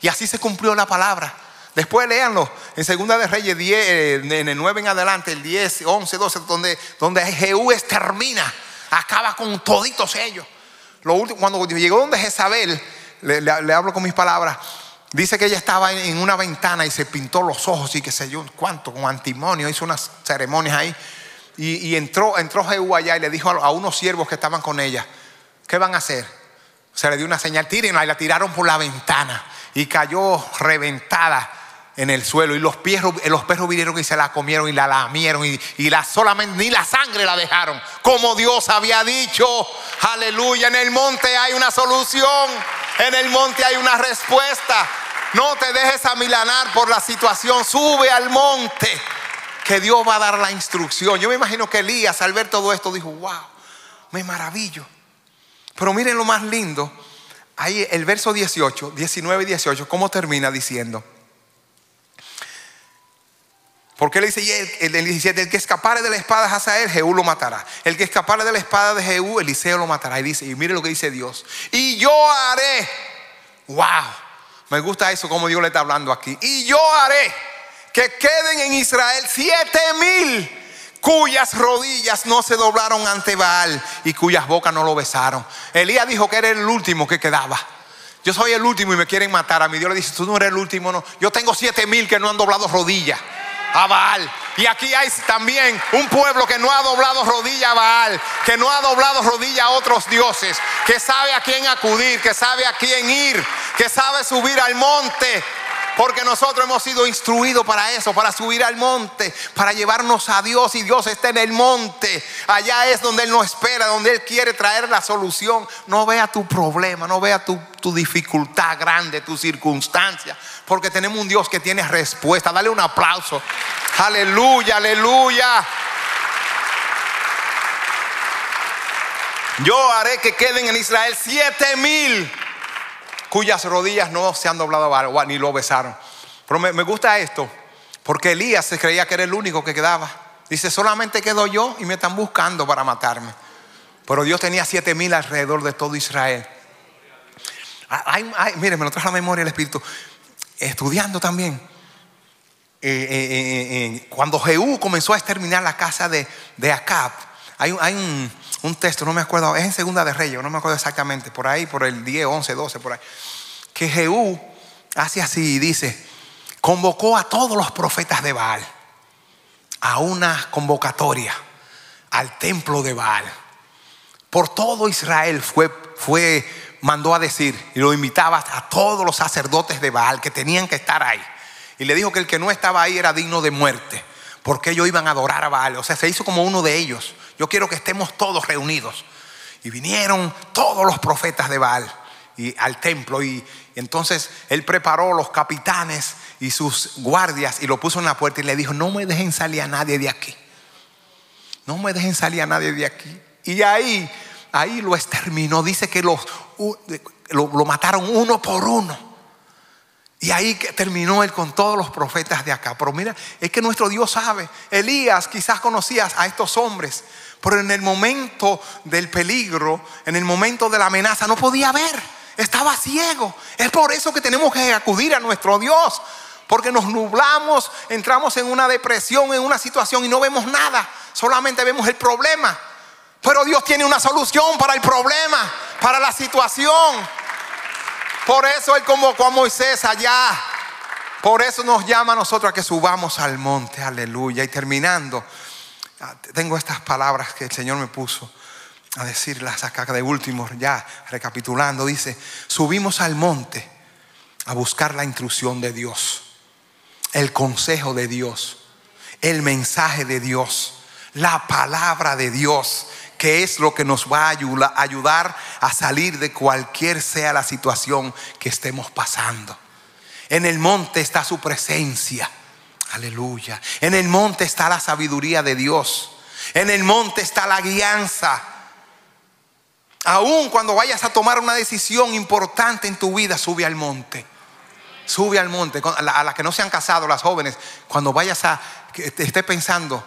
Y así se cumplió la palabra. Después léanlo en Segunda de Reyes 10, eh, en el 9 en adelante, el 10, 11, 12, donde, donde Jehú extermina, acaba con toditos ellos. Lo último, cuando llegó donde Jezabel, le, hablo con mis palabras, dice que ella estaba en, una ventana y se pintó los ojos y que sé yo cuánto, con antimonio, hizo unas ceremonias ahí. Y, entró, entró Jehú allá y le dijo a, unos siervos que estaban con ella, ¿qué van a hacer? Se le dio una señal, tírenla y la tiraron por la ventana y cayó reventada en el suelo y los perros, los perros vinieron y se la comieron y la lamieron y, y la solamente ni la sangre la dejaron, como Dios había dicho. Aleluya, en el monte hay una solución, en el monte hay una respuesta. No te dejes amilanar por la situación, sube al monte, que Dios va a dar la instrucción. Yo me imagino que Elías al ver todo esto dijo, wow, me maravillo. Pero miren lo más lindo, ahí el verso 18, 19 y 18, ¿cómo termina diciendo? Porque le dice, el, el 17, el que escapare de la espada de Hazael, Jehú lo matará. El que escapare de la espada de Jehú, Eliseo lo matará. Y dice, y mire lo que dice Dios. Y yo haré, wow, me gusta eso como Dios le está hablando aquí. Y yo haré que queden en Israel siete mil cuyas rodillas no se doblaron ante Baal y cuyas bocas no lo besaron. Elías dijo que era el último que quedaba. Yo soy el último y me quieren matar. A mi Dios le dice, tú no eres el último, no. Yo tengo siete mil que no han doblado rodillas a Baal. Y aquí hay también un pueblo que no ha doblado rodilla a Baal, que no ha doblado rodilla a otros dioses, que sabe a quién acudir, que sabe a quién ir, que sabe subir al monte. Porque nosotros hemos sido instruidos para eso, para subir al monte, para llevarnos a Dios y Dios está en el monte. Allá es donde Él nos espera, donde Él quiere traer la solución. No vea tu problema, no vea tu, tu dificultad grande, tu circunstancia porque tenemos un Dios que tiene respuesta. Dale un aplauso. Aleluya, aleluya. Yo haré que queden en Israel siete mil cuyas rodillas no se han doblado ni lo besaron. Pero me, gusta esto, porque Elías se creía que era el único que quedaba. Dice, solamente quedo yo y me están buscando para matarme. Pero Dios tenía siete mil alrededor de todo Israel. Ay, mire, me lo trajo a la memoria el Espíritu estudiando también, eh, eh, eh, cuando Jehú comenzó a exterminar la casa de, de Acab, hay, un, texto, no me acuerdo, es en Segunda de Reyes, no me acuerdo exactamente, por ahí, por el 10, 11, 12, por ahí, que Jehú hace así y dice, convocó a todos los profetas de Baal a una convocatoria al templo de Baal. Por todo Israel fue, fue mandó a decir y lo invitaba a todos los sacerdotes de Baal que tenían que estar ahí. Y le dijo que el que no estaba ahí era digno de muerte, porque ellos iban a adorar a Baal. O sea, se hizo como uno de ellos. Yo quiero que estemos todos reunidos. Y vinieron todos los profetas de Baal y, al templo. Y, entonces él preparó los capitanes y sus guardias y lo puso en la puerta y le dijo, no me dejen salir a nadie de aquí. No me dejen salir a nadie de aquí. Y ahí ahí lo exterminó. Dice que los, lo, mataron uno por uno. Y ahí terminó él con todos los profetas de acá. Pero mira, es que nuestro Dios sabe. Elías quizás conocías a estos hombres, pero en el momento del peligro, en el momento de la amenaza, no podía ver. estaba ciego. Es por eso que tenemos que acudir a nuestro Dios. Porque nos nublamos, entramos en una depresión, en una situación y no vemos nada. Solamente vemos el problema. Pero Dios tiene una solución para el problema, para la situación. Por eso Él convocó a Moisés allá. Por eso nos llama a nosotros a que subamos al monte. Aleluya. Y terminando, ah, tengo estas palabras que el Señor me puso a decirlas acá de último, ya recapitulando. Dice, subimos al monte a buscar la intrusión de Dios, el consejo de Dios, el mensaje de Dios, la palabra de Dios que es lo que nos va a ayudar a salir de cualquier sea la situación que estemos pasando. En el monte está su presencia. Aleluya. En el monte está la sabiduría de Dios. En el monte está la guianza. Aún cuando vayas a tomar una decisión importante en tu vida, sube al monte. Sube al monte. A las que no se han casado, las jóvenes, cuando vayas a, que esté pensando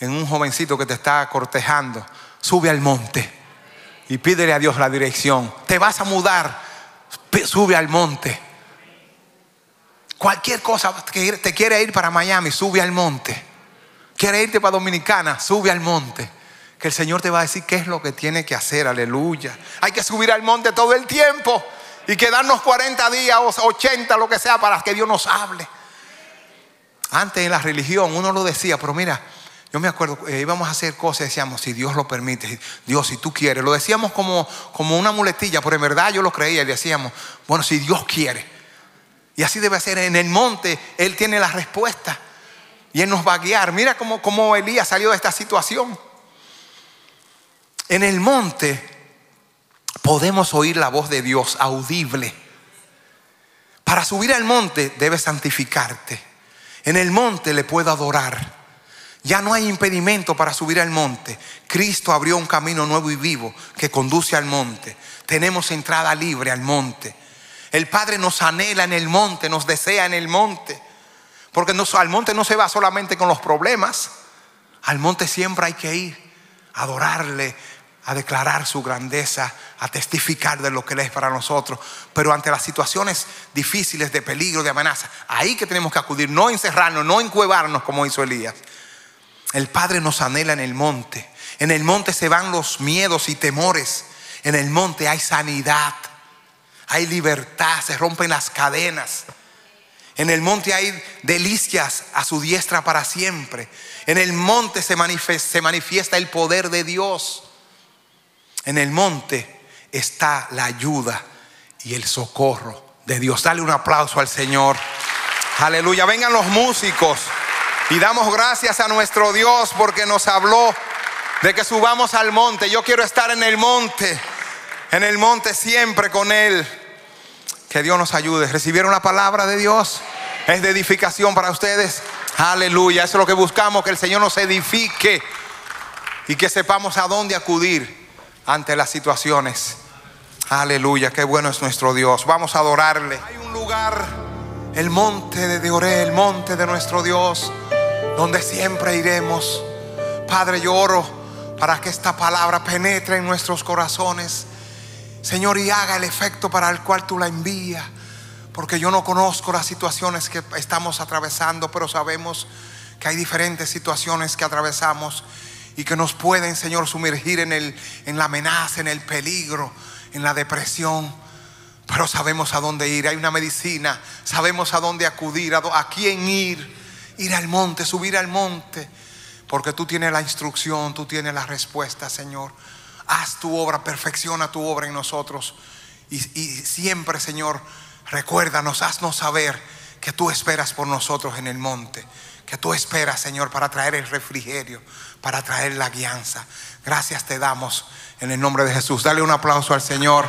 en un jovencito que te está cortejando, sube al monte y pídele a Dios la dirección. Te vas a mudar, sube al monte. Cualquier cosa que te quiere ir para Miami, sube al monte. Quiere irte para Dominicana, sube al monte. Que el Señor te va a decir qué es lo que tiene que hacer, aleluya. Hay que subir al monte todo el tiempo y quedarnos 40 días o 80, lo que sea, para que Dios nos hable. Antes en la religión uno lo decía, pero mira, yo me acuerdo, eh, íbamos a hacer cosas, decíamos, si Dios lo permite, Dios, si tú quieres. Lo decíamos como, como una muletilla, pero en verdad yo lo creía y decíamos, bueno, si Dios quiere. Y así debe ser. En el monte Él tiene la respuesta y Él nos va a guiar. Mira cómo, cómo Elías salió de esta situación. En el monte podemos oír la voz de Dios audible. Para subir al monte debes santificarte. En el monte le puedo adorar. Ya no hay impedimento para subir al monte. Cristo abrió un camino nuevo y vivo que conduce al monte. Tenemos entrada libre al monte. El Padre nos anhela en el monte, nos desea en el monte. Porque al monte no se va solamente con los problemas. Al monte siempre hay que ir a adorarle, a declarar su grandeza, a testificar de lo que Él es para nosotros. Pero ante las situaciones difíciles, de peligro, de amenaza, ahí que tenemos que acudir, no encerrarnos, no encuevarnos como hizo Elías. El Padre nos anhela en el monte. En el monte se van los miedos y temores. En el monte hay sanidad, hay libertad, se rompen las cadenas. En el monte hay delicias a su diestra para siempre. En el monte se manifiesta, el poder de Dios. En el monte está la ayuda y el socorro de Dios. Dale un aplauso al Señor. Aleluya. Vengan los músicos. Y damos gracias a nuestro Dios porque nos habló de que subamos al monte. Yo quiero estar en el monte, en el monte siempre con Él. Que Dios nos ayude. ¿Recibieron la palabra de Dios? Es de edificación para ustedes. Aleluya. Eso es lo que buscamos, que el Señor nos edifique y que sepamos a dónde acudir ante las situaciones. Aleluya. Qué bueno es nuestro Dios. Vamos a adorarle. Hay un lugar, el monte de Oré, el monte de nuestro Dios donde siempre iremos. Padre, yo oro para que esta palabra penetre en nuestros corazones, Señor, y haga el efecto para el cual tú la envías. Porque yo no conozco las situaciones que estamos atravesando, pero sabemos que hay diferentes situaciones que atravesamos y que nos pueden, Señor, sumergir en, el, en la amenaza, en el peligro, en la depresión. Pero sabemos a dónde ir, hay una medicina, sabemos a dónde acudir, a, a quién ir ir al monte, subir al monte, porque tú tienes la instrucción, tú tienes la respuesta, Señor. Haz tu obra, perfecciona tu obra en nosotros. Y, siempre, Señor, recuérdanos, haznos saber que tú esperas por nosotros en el monte. Que tú esperas, Señor, para traer el refrigerio, para traer la guianza. Gracias te damos en el nombre de Jesús. Dale un aplauso al Señor.